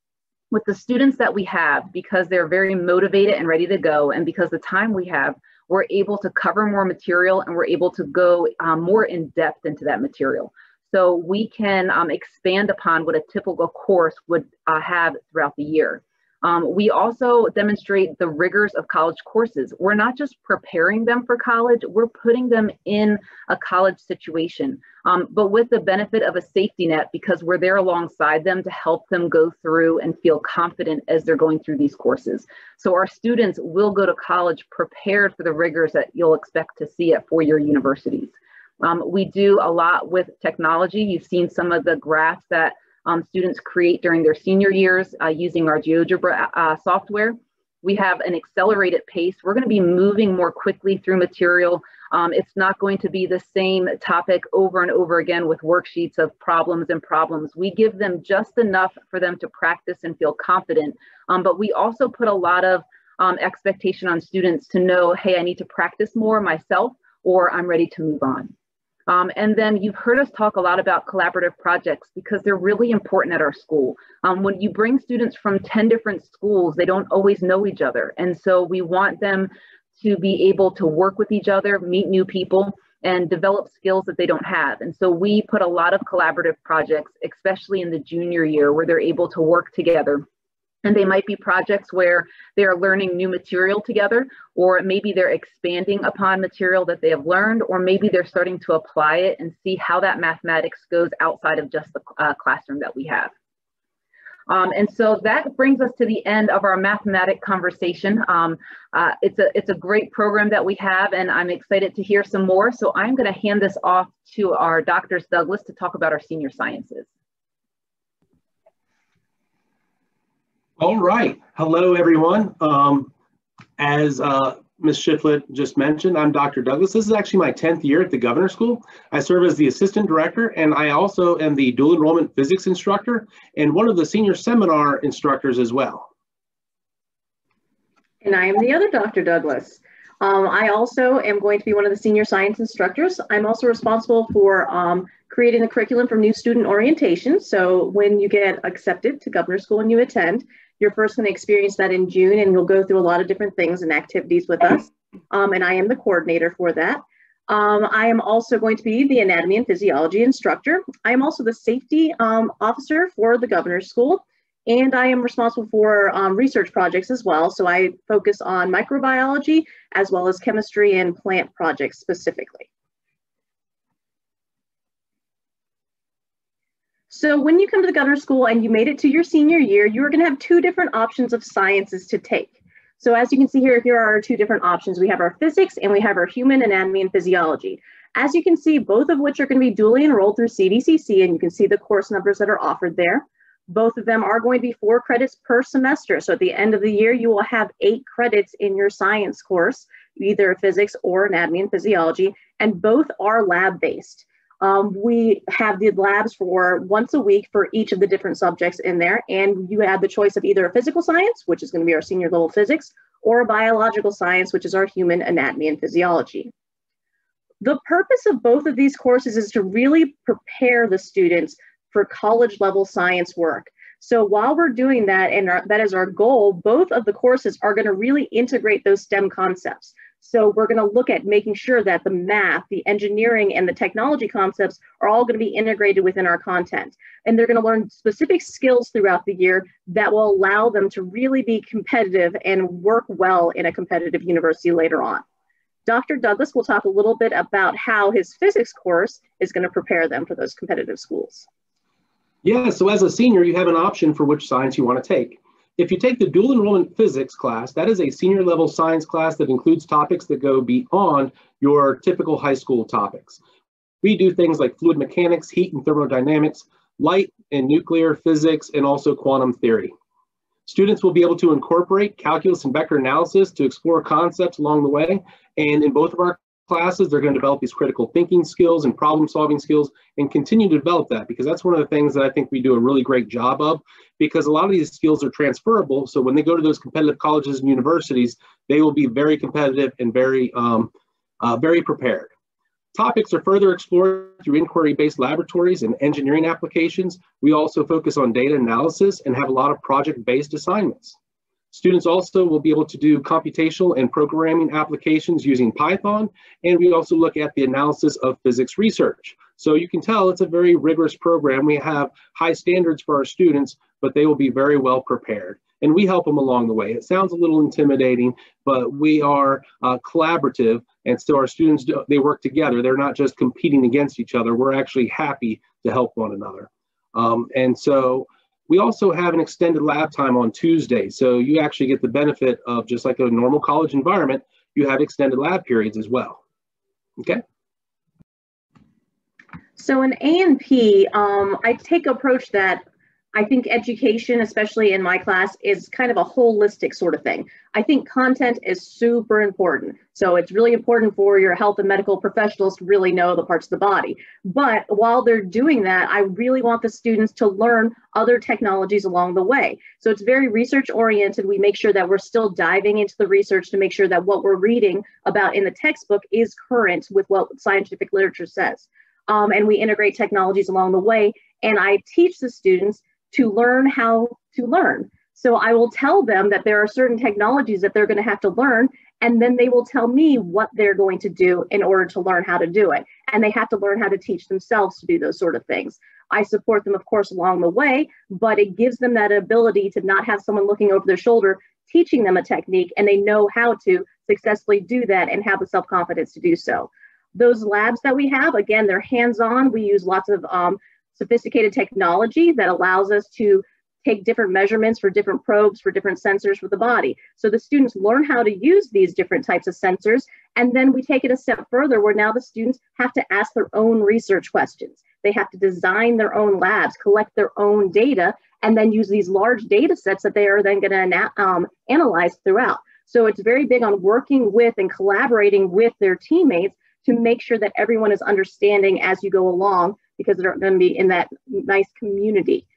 with the students that we have, because they're very motivated and ready to go, and because the time we have, we're able to cover more material and we're able to go um, more in depth into that material. So we can um, expand upon what a typical course would uh, have throughout the year. Um, we also demonstrate the rigors of college courses. We're not just preparing them for college, we're putting them in a college situation, um, but with the benefit of a safety net because we're there alongside them to help them go through and feel confident as they're going through these courses. So our students will go to college prepared for the rigors that you'll expect to see at four-year universities. Um, we do a lot with technology. You've seen some of the graphs that um, students create during their senior years uh, using our GeoGebra uh, software. We have an accelerated pace. We're going to be moving more quickly through material. Um, it's not going to be the same topic over and over again with worksheets of problems and problems. We give them just enough for them to practice and feel confident, um, but we also put a lot of um, expectation on students to know, hey, I need to practice more myself or I'm ready to move on. Um, and then you've heard us talk a lot about collaborative projects because they're really important at our school. Um, when you bring students from 10 different schools, they don't always know each other. And so we want them to be able to work with each other, meet new people, and develop skills that they don't have. And so we put a lot of collaborative projects, especially in the junior year, where they're able to work together and they might be projects where they are learning new material together, or maybe they're expanding upon material that they have learned, or maybe they're starting to apply it and see how that mathematics goes outside of just the uh, classroom that we have. Um, and so that brings us to the end of our mathematic conversation. Um, uh, it's, a, it's a great program that we have, and I'm excited to hear some more. So I'm going to hand this off to our Doctors Douglas to talk about our senior sciences. All right. Hello, everyone. Um, as uh, Ms. Shiflett just mentioned, I'm Dr. Douglas. This is actually my 10th year at the Governor School. I serve as the assistant director, and I also am the dual enrollment physics instructor and one of the senior seminar instructors as well. And I am the other Dr. Douglas. Um, I also am going to be one of the senior science instructors. I'm also responsible for um, creating the curriculum for new student orientation. So when you get accepted to Governor School and you attend, you're first going to experience that in June, and you'll go through a lot of different things and activities with us. Um, and I am the coordinator for that. Um, I am also going to be the anatomy and physiology instructor. I am also the safety um, officer for the governor's school, and I am responsible for um, research projects as well. So I focus on microbiology as well as chemistry and plant projects specifically. So when you come to the Governor School and you made it to your senior year, you are going to have two different options of sciences to take. So as you can see here, here are our two different options. We have our physics and we have our human anatomy and physiology. As you can see, both of which are going to be duly enrolled through CVCC, and you can see the course numbers that are offered there. Both of them are going to be four credits per semester. So at the end of the year, you will have eight credits in your science course, either physics or anatomy and physiology, and both are lab-based. Um, we have the labs for once a week for each of the different subjects in there. And you have the choice of either a physical science, which is going to be our senior level physics, or a biological science, which is our human anatomy and physiology. The purpose of both of these courses is to really prepare the students for college level science work. So while we're doing that, and our, that is our goal, both of the courses are going to really integrate those STEM concepts. So we're going to look at making sure that the math, the engineering, and the technology concepts are all going to be integrated within our content. And they're going to learn specific skills throughout the year that will allow them to really be competitive and work well in a competitive university later on. Dr. Douglas will talk a little bit about how his physics course is going to prepare them for those competitive schools. Yeah, so as a senior, you have an option for which science you want to take. If you take the dual enrollment physics class, that is a senior level science class that includes topics that go beyond your typical high school topics. We do things like fluid mechanics, heat and thermodynamics, light and nuclear physics, and also quantum theory. Students will be able to incorporate calculus and vector analysis to explore concepts along the way. And in both of our classes, they're going to develop these critical thinking skills and problem solving skills and continue to develop that because that's one of the things that I think we do a really great job of because a lot of these skills are transferable. So when they go to those competitive colleges and universities, they will be very competitive and very, um, uh, very prepared. Topics are further explored through inquiry-based laboratories and engineering applications. We also focus on data analysis and have a lot of project-based assignments. Students also will be able to do computational and programming applications using Python, and we also look at the analysis of physics research. So you can tell it's a very rigorous program. We have high standards for our students, but they will be very well prepared. And we help them along the way. It sounds a little intimidating, but we are uh, collaborative. And so our students, do, they work together. They're not just competing against each other. We're actually happy to help one another. Um, and so we also have an extended lab time on Tuesday. So you actually get the benefit of just like a normal college environment, you have extended lab periods as well. Okay. So in A&P, um, I take approach that I think education, especially in my class, is kind of a holistic sort of thing. I think content is super important. So it's really important for your health and medical professionals to really know the parts of the body. But while they're doing that, I really want the students to learn other technologies along the way. So it's very research oriented. We make sure that we're still diving into the research to make sure that what we're reading about in the textbook is current with what scientific literature says. Um, and we integrate technologies along the way. And I teach the students to learn how to learn. So I will tell them that there are certain technologies that they're going to have to learn, and then they will tell me what they're going to do in order to learn how to do it. And they have to learn how to teach themselves to do those sort of things. I support them, of course, along the way, but it gives them that ability to not have someone looking over their shoulder teaching them a technique, and they know how to successfully do that and have the self confidence to do so. Those labs that we have, again, they're hands on. We use lots of um, sophisticated technology that allows us to take different measurements for different probes for different sensors for the body. So the students learn how to use these different types of sensors. And then we take it a step further where now the students have to ask their own research questions. They have to design their own labs, collect their own data, and then use these large data sets that they are then going to um, analyze throughout. So it's very big on working with and collaborating with their teammates to make sure that everyone is understanding as you go along because they're going to be in that nice community.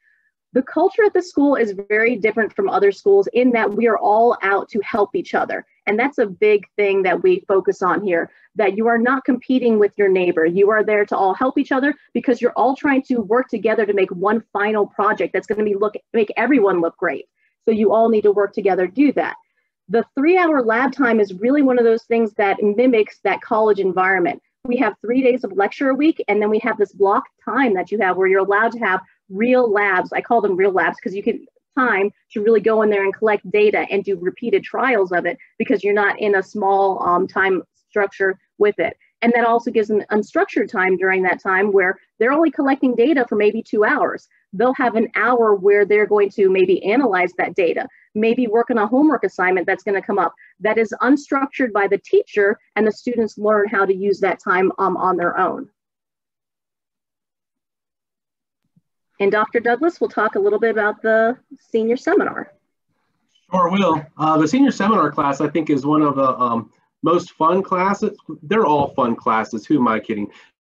The culture at the school is very different from other schools in that we are all out to help each other. And that's a big thing that we focus on here that you are not competing with your neighbor. You are there to all help each other because you're all trying to work together to make one final project that's going to be look make everyone look great. So you all need to work together to do that. The three hour lab time is really one of those things that mimics that college environment. We have three days of lecture a week, and then we have this block time that you have where you're allowed to have real labs. I call them real labs because you can time to really go in there and collect data and do repeated trials of it because you're not in a small um, time structure with it. And that also gives them unstructured time during that time where they're only collecting data for maybe two hours. They'll have an hour where they're going to maybe analyze that data, maybe work on a homework assignment that's going to come up that is unstructured by the teacher, and the students learn how to use that time um, on their own. And Dr. Douglas will talk a little bit about the senior seminar. Sure will. Uh, the senior seminar class, I think, is one of the um, most fun classes. They're all fun classes. Who am I kidding?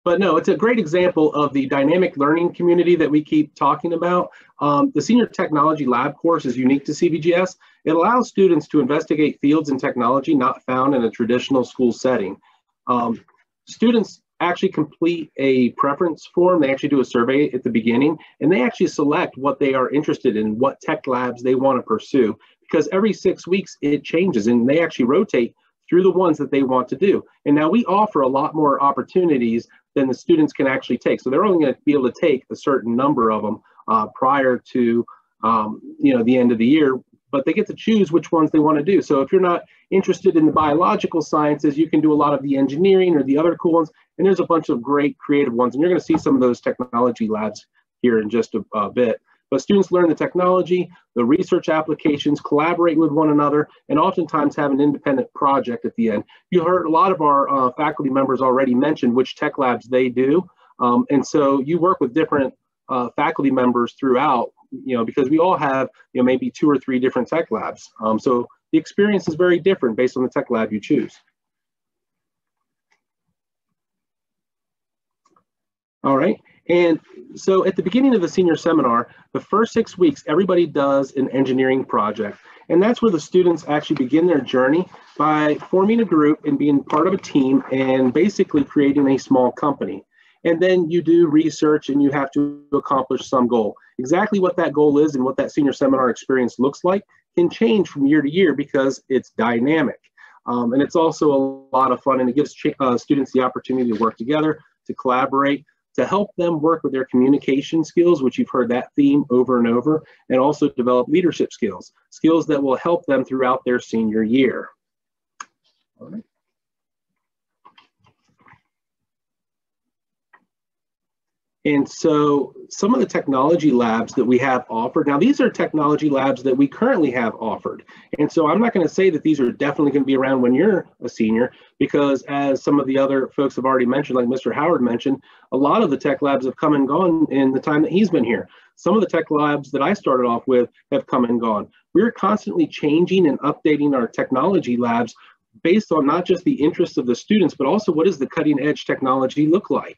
But no, it's a great example of the dynamic learning community that we keep talking about. Um, the Senior Technology Lab course is unique to CVGS. It allows students to investigate fields in technology not found in a traditional school setting. Um, students actually complete a preference form. They actually do a survey at the beginning and they actually select what they are interested in, what tech labs they want to pursue. Because every six weeks it changes and they actually rotate through the ones that they want to do. And now we offer a lot more opportunities than the students can actually take. So they're only going to be able to take a certain number of them uh, prior to um, you know the end of the year but they get to choose which ones they want to do. So if you're not interested in the biological sciences, you can do a lot of the engineering or the other cool ones. And there's a bunch of great creative ones. And you're going to see some of those technology labs here in just a, a bit. But students learn the technology, the research applications, collaborate with one another, and oftentimes have an independent project at the end. You heard a lot of our uh, faculty members already mention which tech labs they do. Um, and so you work with different uh, faculty members throughout you know, because we all have, you know, maybe two or three different tech labs. Um, so the experience is very different based on the tech lab you choose. All right, and so at the beginning of the senior seminar, the first six weeks, everybody does an engineering project. And that's where the students actually begin their journey by forming a group and being part of a team and basically creating a small company and then you do research and you have to accomplish some goal. Exactly what that goal is and what that senior seminar experience looks like can change from year to year because it's dynamic. Um, and it's also a lot of fun and it gives uh, students the opportunity to work together, to collaborate, to help them work with their communication skills, which you've heard that theme over and over, and also develop leadership skills, skills that will help them throughout their senior year. All right. And so some of the technology labs that we have offered, now these are technology labs that we currently have offered. And so I'm not going to say that these are definitely going to be around when you're a senior, because as some of the other folks have already mentioned, like Mr. Howard mentioned, a lot of the tech labs have come and gone in the time that he's been here. Some of the tech labs that I started off with have come and gone. We're constantly changing and updating our technology labs based on not just the interests of the students, but also what does the cutting edge technology look like?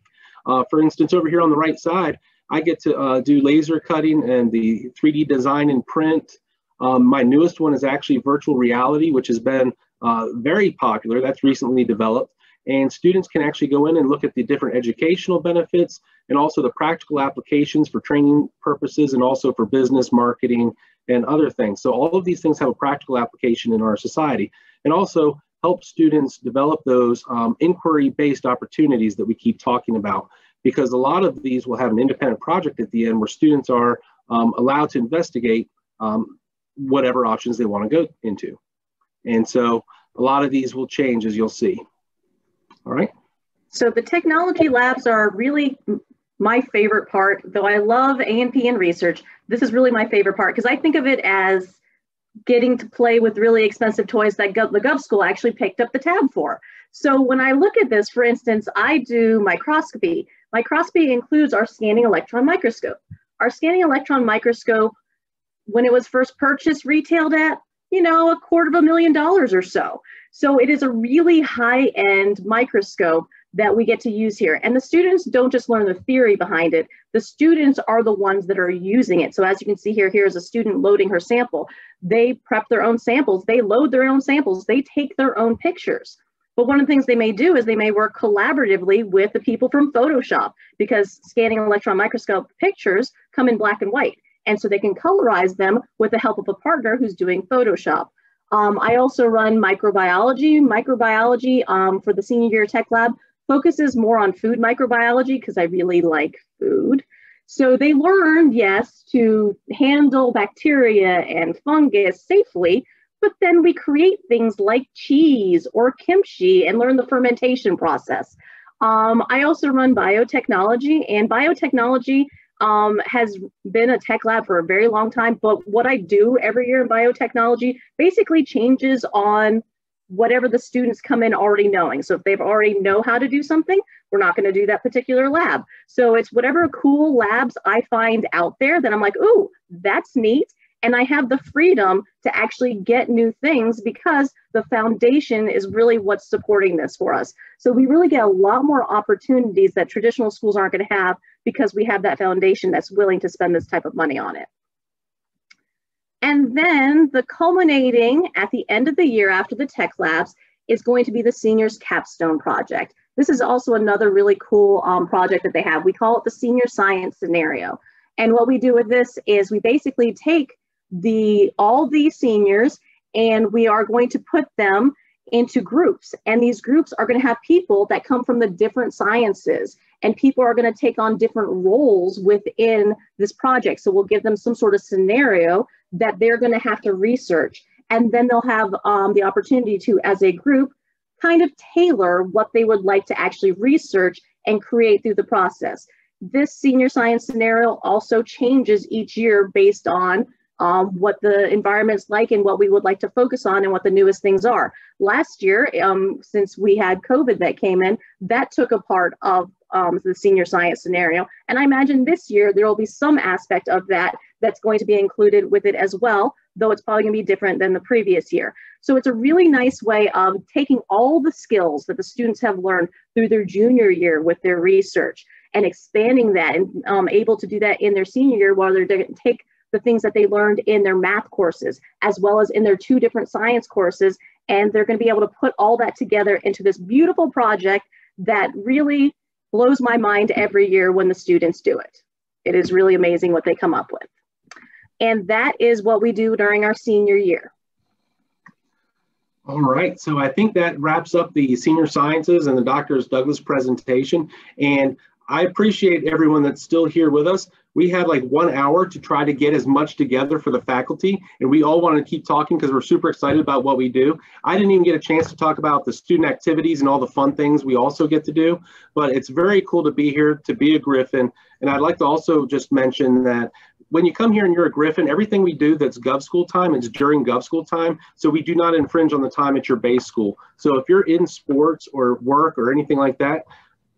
Uh, for instance, over here on the right side, I get to uh, do laser cutting and the 3D design and print. Um, my newest one is actually virtual reality, which has been uh, very popular. That's recently developed. And students can actually go in and look at the different educational benefits and also the practical applications for training purposes and also for business marketing and other things. So all of these things have a practical application in our society. And also help students develop those um, inquiry-based opportunities that we keep talking about because a lot of these will have an independent project at the end where students are um, allowed to investigate um, whatever options they want to go into. And so a lot of these will change as you'll see. All right. So the technology labs are really my favorite part, though I love A&P and research, this is really my favorite part because I think of it as getting to play with really expensive toys that Gov, the Gov School actually picked up the tab for. So when I look at this, for instance, I do microscopy. Microscopy includes our scanning electron microscope. Our scanning electron microscope, when it was first purchased, retailed at, you know, a quarter of a million dollars or so. So it is a really high-end microscope that we get to use here. And the students don't just learn the theory behind it, the students are the ones that are using it. So as you can see here, here's a student loading her sample. They prep their own samples, they load their own samples, they take their own pictures. But one of the things they may do is they may work collaboratively with the people from Photoshop because scanning electron microscope pictures come in black and white. And so they can colorize them with the help of a partner who's doing Photoshop. Um, I also run microbiology. Microbiology um, for the senior year tech lab focuses more on food microbiology because I really like food. So they learned, yes, to handle bacteria and fungus safely, but then we create things like cheese or kimchi and learn the fermentation process. Um, I also run biotechnology, and biotechnology um, has been a tech lab for a very long time. But what I do every year in biotechnology basically changes on whatever the students come in already knowing. So if they've already know how to do something, we're not going to do that particular lab. So it's whatever cool labs I find out there that I'm like, ooh, that's neat and I have the freedom to actually get new things because the foundation is really what's supporting this for us. So we really get a lot more opportunities that traditional schools aren't going to have because we have that foundation that's willing to spend this type of money on it. And then the culminating at the end of the year after the tech labs is going to be the seniors capstone project. This is also another really cool um, project that they have. We call it the senior science scenario. And what we do with this is we basically take the all these seniors and we are going to put them into groups and these groups are going to have people that come from the different sciences and people are going to take on different roles within this project so we'll give them some sort of scenario that they're going to have to research and then they'll have um, the opportunity to as a group kind of tailor what they would like to actually research and create through the process this senior science scenario also changes each year based on um, what the environment's like and what we would like to focus on and what the newest things are. Last year, um, since we had COVID that came in, that took a part of um, the senior science scenario. And I imagine this year there will be some aspect of that that's going to be included with it as well, though it's probably going to be different than the previous year. So it's a really nice way of taking all the skills that the students have learned through their junior year with their research and expanding that and um, able to do that in their senior year while they're going to take the things that they learned in their math courses, as well as in their two different science courses. And they're going to be able to put all that together into this beautiful project that really blows my mind every year when the students do it. It is really amazing what they come up with. And that is what we do during our senior year. All right, so I think that wraps up the senior sciences and the Doctor's Douglas presentation. And I appreciate everyone that's still here with us. We had like one hour to try to get as much together for the faculty, and we all want to keep talking because we're super excited about what we do. I didn't even get a chance to talk about the student activities and all the fun things we also get to do, but it's very cool to be here, to be a Griffin. And I'd like to also just mention that when you come here and you're a Griffin, everything we do that's Gov School time is during Gov School time. So we do not infringe on the time at your base school. So if you're in sports or work or anything like that,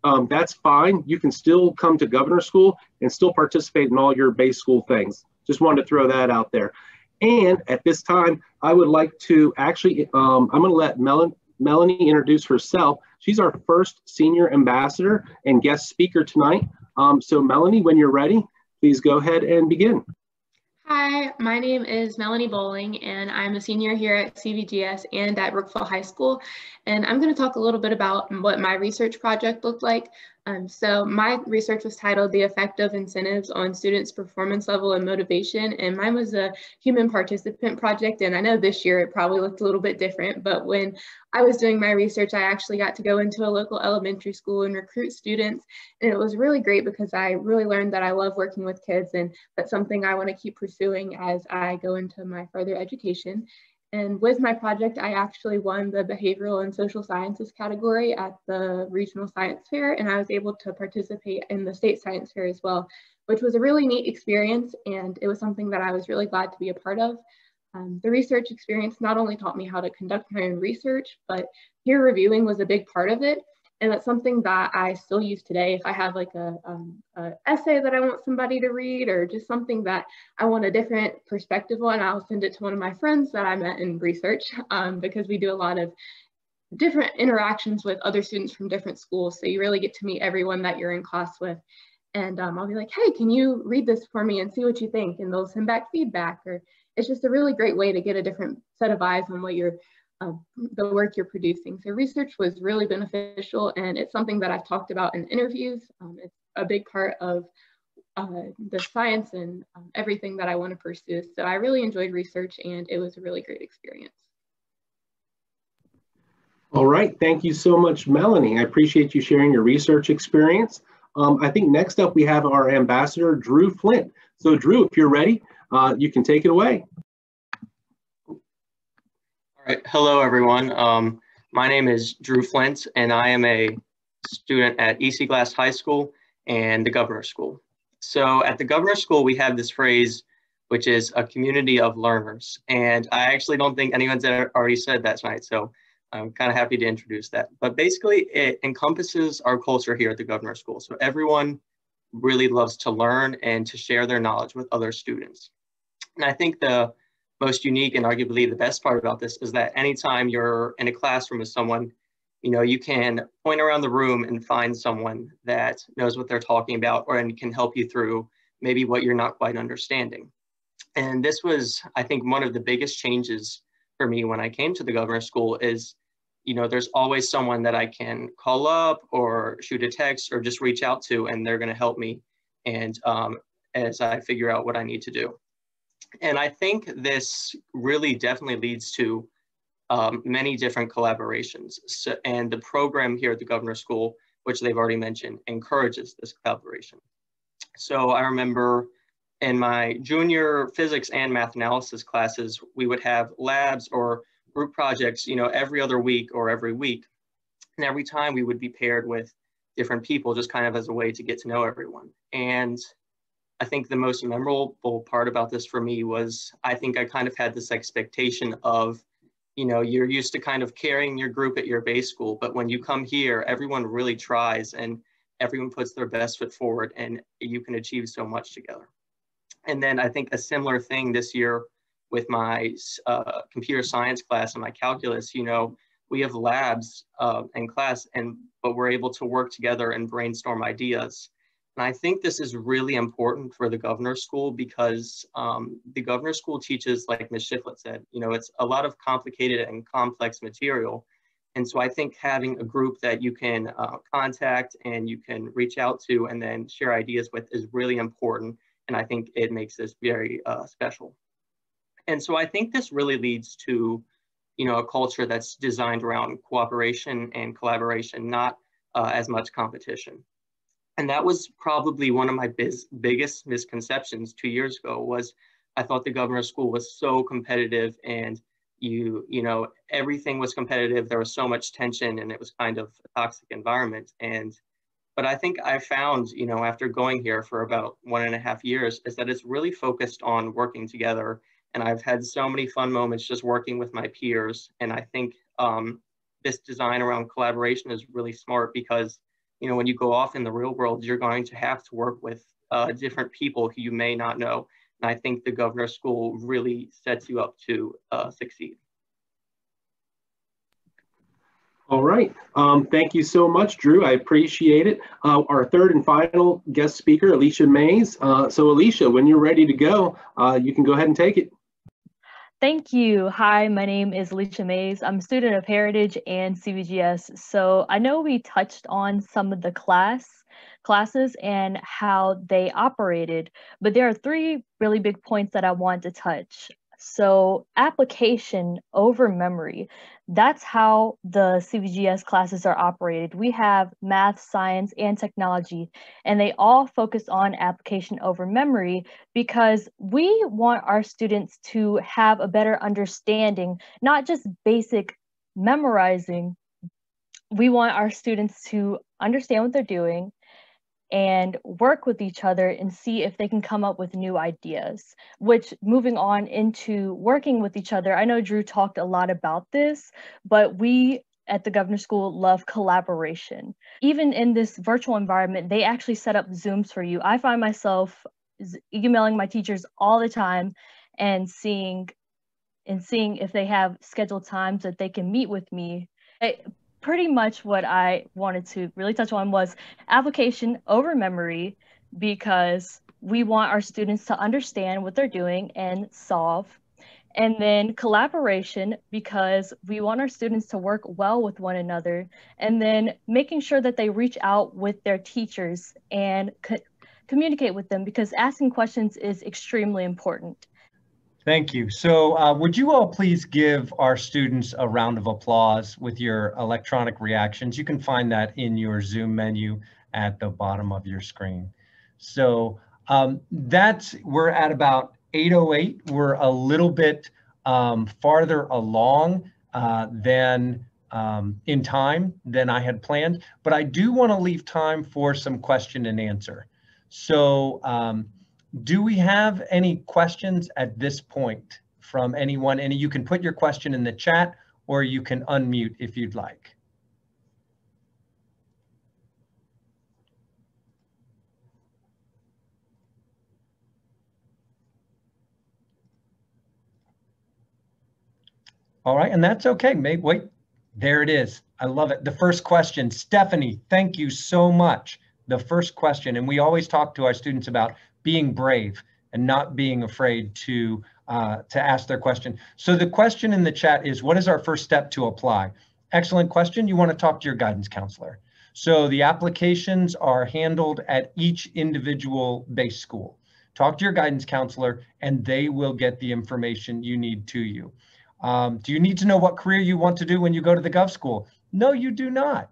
um, that's fine. You can still come to governor school and still participate in all your base school things. Just wanted to throw that out there. And at this time, I would like to actually, um, I'm gonna let Mel Melanie introduce herself. She's our first senior ambassador and guest speaker tonight. Um, so Melanie, when you're ready, please go ahead and begin. Hi, my name is Melanie Bowling, and I'm a senior here at CVGS and at Brookville High School. And I'm going to talk a little bit about what my research project looked like. Um, so my research was titled The Effect of Incentives on Students' Performance Level and Motivation, and mine was a human participant project, and I know this year it probably looked a little bit different, but when I was doing my research, I actually got to go into a local elementary school and recruit students, and it was really great because I really learned that I love working with kids, and that's something I want to keep pursuing as I go into my further education. And with my project, I actually won the behavioral and social sciences category at the regional science fair, and I was able to participate in the state science fair as well, which was a really neat experience. And it was something that I was really glad to be a part of. Um, the research experience not only taught me how to conduct my own research, but peer reviewing was a big part of it. And that's something that I still use today. If I have like a, um, a, essay that I want somebody to read or just something that I want a different perspective on, I'll send it to one of my friends that I met in research um, because we do a lot of different interactions with other students from different schools. So you really get to meet everyone that you're in class with. And um, I'll be like, hey, can you read this for me and see what you think? And they'll send back feedback or it's just a really great way to get a different set of eyes on what you're the work you're producing. So research was really beneficial and it's something that I've talked about in interviews. Um, it's a big part of uh, the science and um, everything that I want to pursue. So I really enjoyed research and it was a really great experience. All right, thank you so much, Melanie. I appreciate you sharing your research experience. Um, I think next up we have our ambassador, Drew Flint. So Drew, if you're ready, uh, you can take it away. All right. Hello, everyone. Um, my name is Drew Flint, and I am a student at EC Glass High School and the Governor School. So at the Governor School, we have this phrase, which is a community of learners. And I actually don't think anyone's already said that tonight. So I'm kind of happy to introduce that. But basically, it encompasses our culture here at the Governor School. So everyone really loves to learn and to share their knowledge with other students. And I think the most unique and arguably the best part about this is that anytime you're in a classroom with someone, you know, you can point around the room and find someone that knows what they're talking about or and can help you through maybe what you're not quite understanding. And this was, I think, one of the biggest changes for me when I came to the governor school is, you know, there's always someone that I can call up or shoot a text or just reach out to, and they're going to help me. And um, as I figure out what I need to do. And I think this really definitely leads to um, many different collaborations. So, and the program here at the Governor School, which they've already mentioned, encourages this collaboration. So I remember in my junior physics and math analysis classes, we would have labs or group projects, you know, every other week or every week. And every time we would be paired with different people just kind of as a way to get to know everyone. And I think the most memorable part about this for me was I think I kind of had this expectation of, you know, you're used to kind of carrying your group at your base school, but when you come here, everyone really tries and everyone puts their best foot forward and you can achieve so much together. And then I think a similar thing this year with my uh, computer science class and my calculus, you know, we have labs uh, in class and but we're able to work together and brainstorm ideas and I think this is really important for the governor school because um, the governor school teaches, like Ms. Shiflett said, you know, it's a lot of complicated and complex material. And so I think having a group that you can uh, contact and you can reach out to and then share ideas with is really important. And I think it makes this very uh, special. And so I think this really leads to, you know, a culture that's designed around cooperation and collaboration, not uh, as much competition and that was probably one of my biz- biggest misconceptions two years ago was i thought the governor school was so competitive and you you know everything was competitive. There was so much tension and it was kind of a toxic environment. And but i think i found you know after going here for about one and a half years is that it's really focused on working together. And i've had so many fun moments just working with my peers. And i think um, this design around collaboration is really smart because you know, when you go off in the real world, you're going to have to work with uh, different people who you may not know. And I think the governor school really sets you up to uh, succeed. All right. Um, thank you so much, Drew. I appreciate it. Uh, our third and final guest speaker, Aleesha Mays. Uh, so Aleesha, when you're ready to go, uh, you can go ahead and take it. Thank you. Hi, my name is Aleesha Mays. I'm a student of Heritage and CVGS. So I know we touched on some of the class classes and how they operated, but there are three really big points that I want to touch. So application over memory, that's how the CVGS classes are operated. We have math, science, and technology, and they all focus on application over memory because we want our students to have a better understanding, not just basic memorizing. We want our students to understand what they're doing, and work with each other and see if they can come up with new ideas. Which, moving on into working with each other, I know Drew talked a lot about this, but we at the Governor School love collaboration. Even in this virtual environment, they actually set up Zooms for you. I find myself emailing my teachers all the time and seeing and seeing if they have scheduled times that they can meet with me pretty much what I wanted to really touch on was application over memory because we want our students to understand what they're doing and solve. And then collaboration because we want our students to work well with one another. And then making sure that they reach out with their teachers and co communicate with them because asking questions is extremely important. Thank you. So uh, would you all please give our students a round of applause with your electronic reactions? You can find that in your Zoom menu at the bottom of your screen. So um, that's, we're at about 8.08. We're a little bit um, farther along uh, than um, in time than I had planned, but I do want to leave time for some question and answer. So um, do we have any questions at this point from anyone? And you can put your question in the chat or you can unmute if you'd like. All right, and that's okay. Maybe, wait, there it is. I love it. The first question, Stephanie, thank you so much. The first question, and we always talk to our students about being brave and not being afraid to uh, to ask their question. So the question in the chat is, what is our first step to apply? Excellent question. You want to talk to your guidance counselor. So the applications are handled at each individual base school. Talk to your guidance counselor and they will get the information you need to you. Um, do you need to know what career you want to do when you go to the Gov school? No, you do not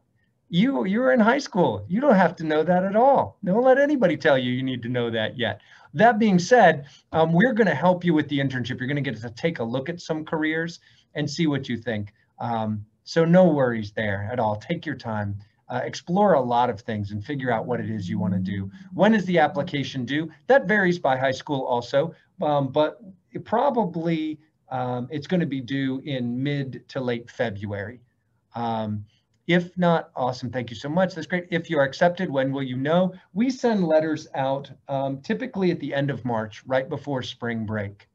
you you're in high school. You don't have to know that at all. Don't let anybody tell you you need to know that yet. That being said um, we're going to help you with the internship. You're going to get to take a look at some careers and see what you think. Um, so no worries there at all. Take your time. Uh, explore a lot of things and figure out what it is you want to do. When is the application due? That varies by high school also um, but it probably um, it's going to be due in mid to late february. Um, if not, awesome. Thank you so much. That's great. If you are accepted, when will you know? We send letters out um, typically at the end of March, right before spring break.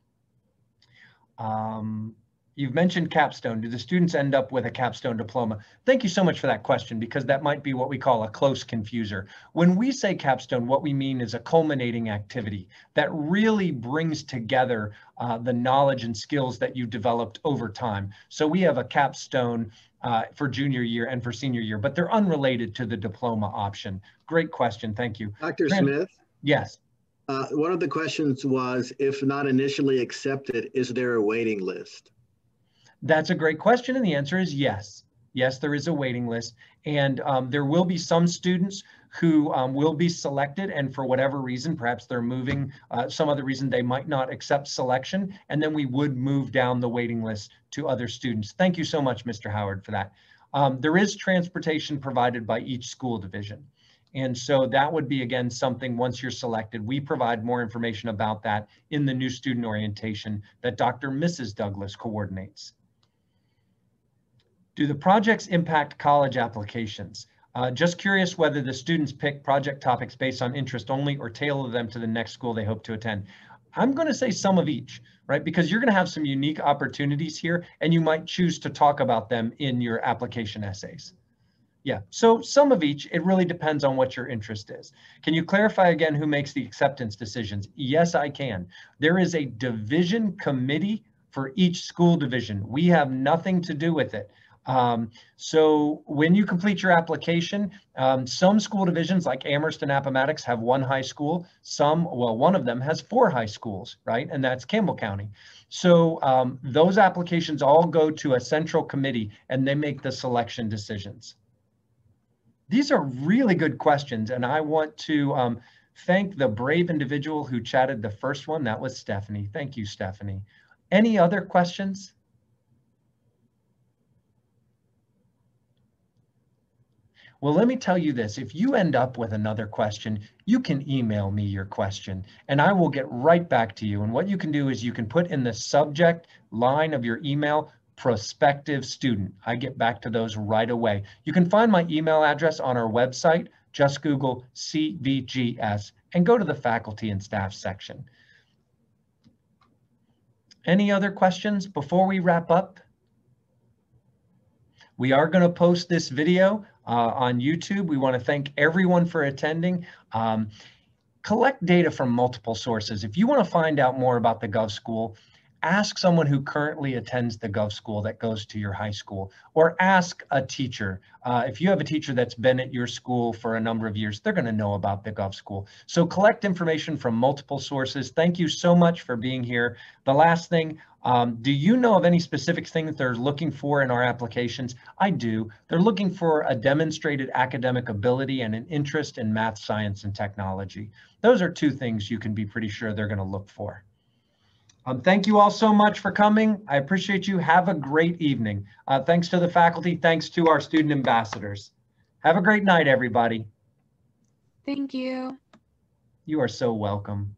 Um, You've mentioned capstone. Do the students end up with a capstone diploma? Thank you so much for that question because that might be what we call a close confuser. When we say capstone, what we mean is a culminating activity that really brings together uh, the knowledge and skills that you developed over time. So we have a capstone uh, for junior year and for senior year, but they're unrelated to the diploma option. Great question. Thank you. Dr. Smith? Yes. Uh, one of the questions was, if not initially accepted, is there a waiting list? That's a great question. And the answer is yes. Yes, there is a waiting list. And um, there will be some students who um, will be selected and for whatever reason, perhaps they're moving, uh, some other reason they might not accept selection. And then we would move down the waiting list to other students. Thank you so much, Mr. Howard, for that. Um, there is transportation provided by each school division. And so that would be, again, something once you're selected, we provide more information about that in the new student orientation that Dr. Mrs. Douglas coordinates. Do the projects impact college applications? Uh, just curious whether the students pick project topics based on interest only or tailor them to the next school they hope to attend. I'm going to say some of each, right? Because you're going to have some unique opportunities here and you might choose to talk about them in your application essays. Yeah, so some of each, it really depends on what your interest is. Can you clarify again who makes the acceptance decisions? Yes, I can. There is a division committee for each school division. We have nothing to do with it. Um, so when you complete your application, um, some school divisions like Amherst and Appomattox have one high school. Some, well, one of them has four high schools, right? And that's Campbell County. So um, those applications all go to a central committee and they make the selection decisions. These are really good questions and I want to um, thank the brave individual who chatted the first one. That was Stephanie. Thank you, Stephanie. Any other questions? Well, let me tell you this. If you end up with another question, you can email me your question and I will get right back to you. And what you can do is you can put in the subject line of your email, prospective student. I get back to those right away. You can find my email address on our website. Just Google CVGS and go to the faculty and staff section. Any other questions before we wrap up? We are going to post this video uh, on YouTube. We want to thank everyone for attending. Um, collect data from multiple sources. If you want to find out more about the Gov School, ask someone who currently attends the Gov School that goes to your high school, or ask a teacher. Uh, if you have a teacher that's been at your school for a number of years, they're going to know about the Gov School. So collect information from multiple sources. Thank you so much for being here. The last thing, um, do you know of any specific thing that they're looking for in our applications? I do. They're looking for a demonstrated academic ability and an interest in math, science, and technology. Those are two things you can be pretty sure they're going to look for. Um, thank you all so much for coming. I appreciate you. Have a great evening. Uh, thanks to the faculty. Thanks to our student ambassadors. Have a great night, everybody. Thank you. You are so welcome.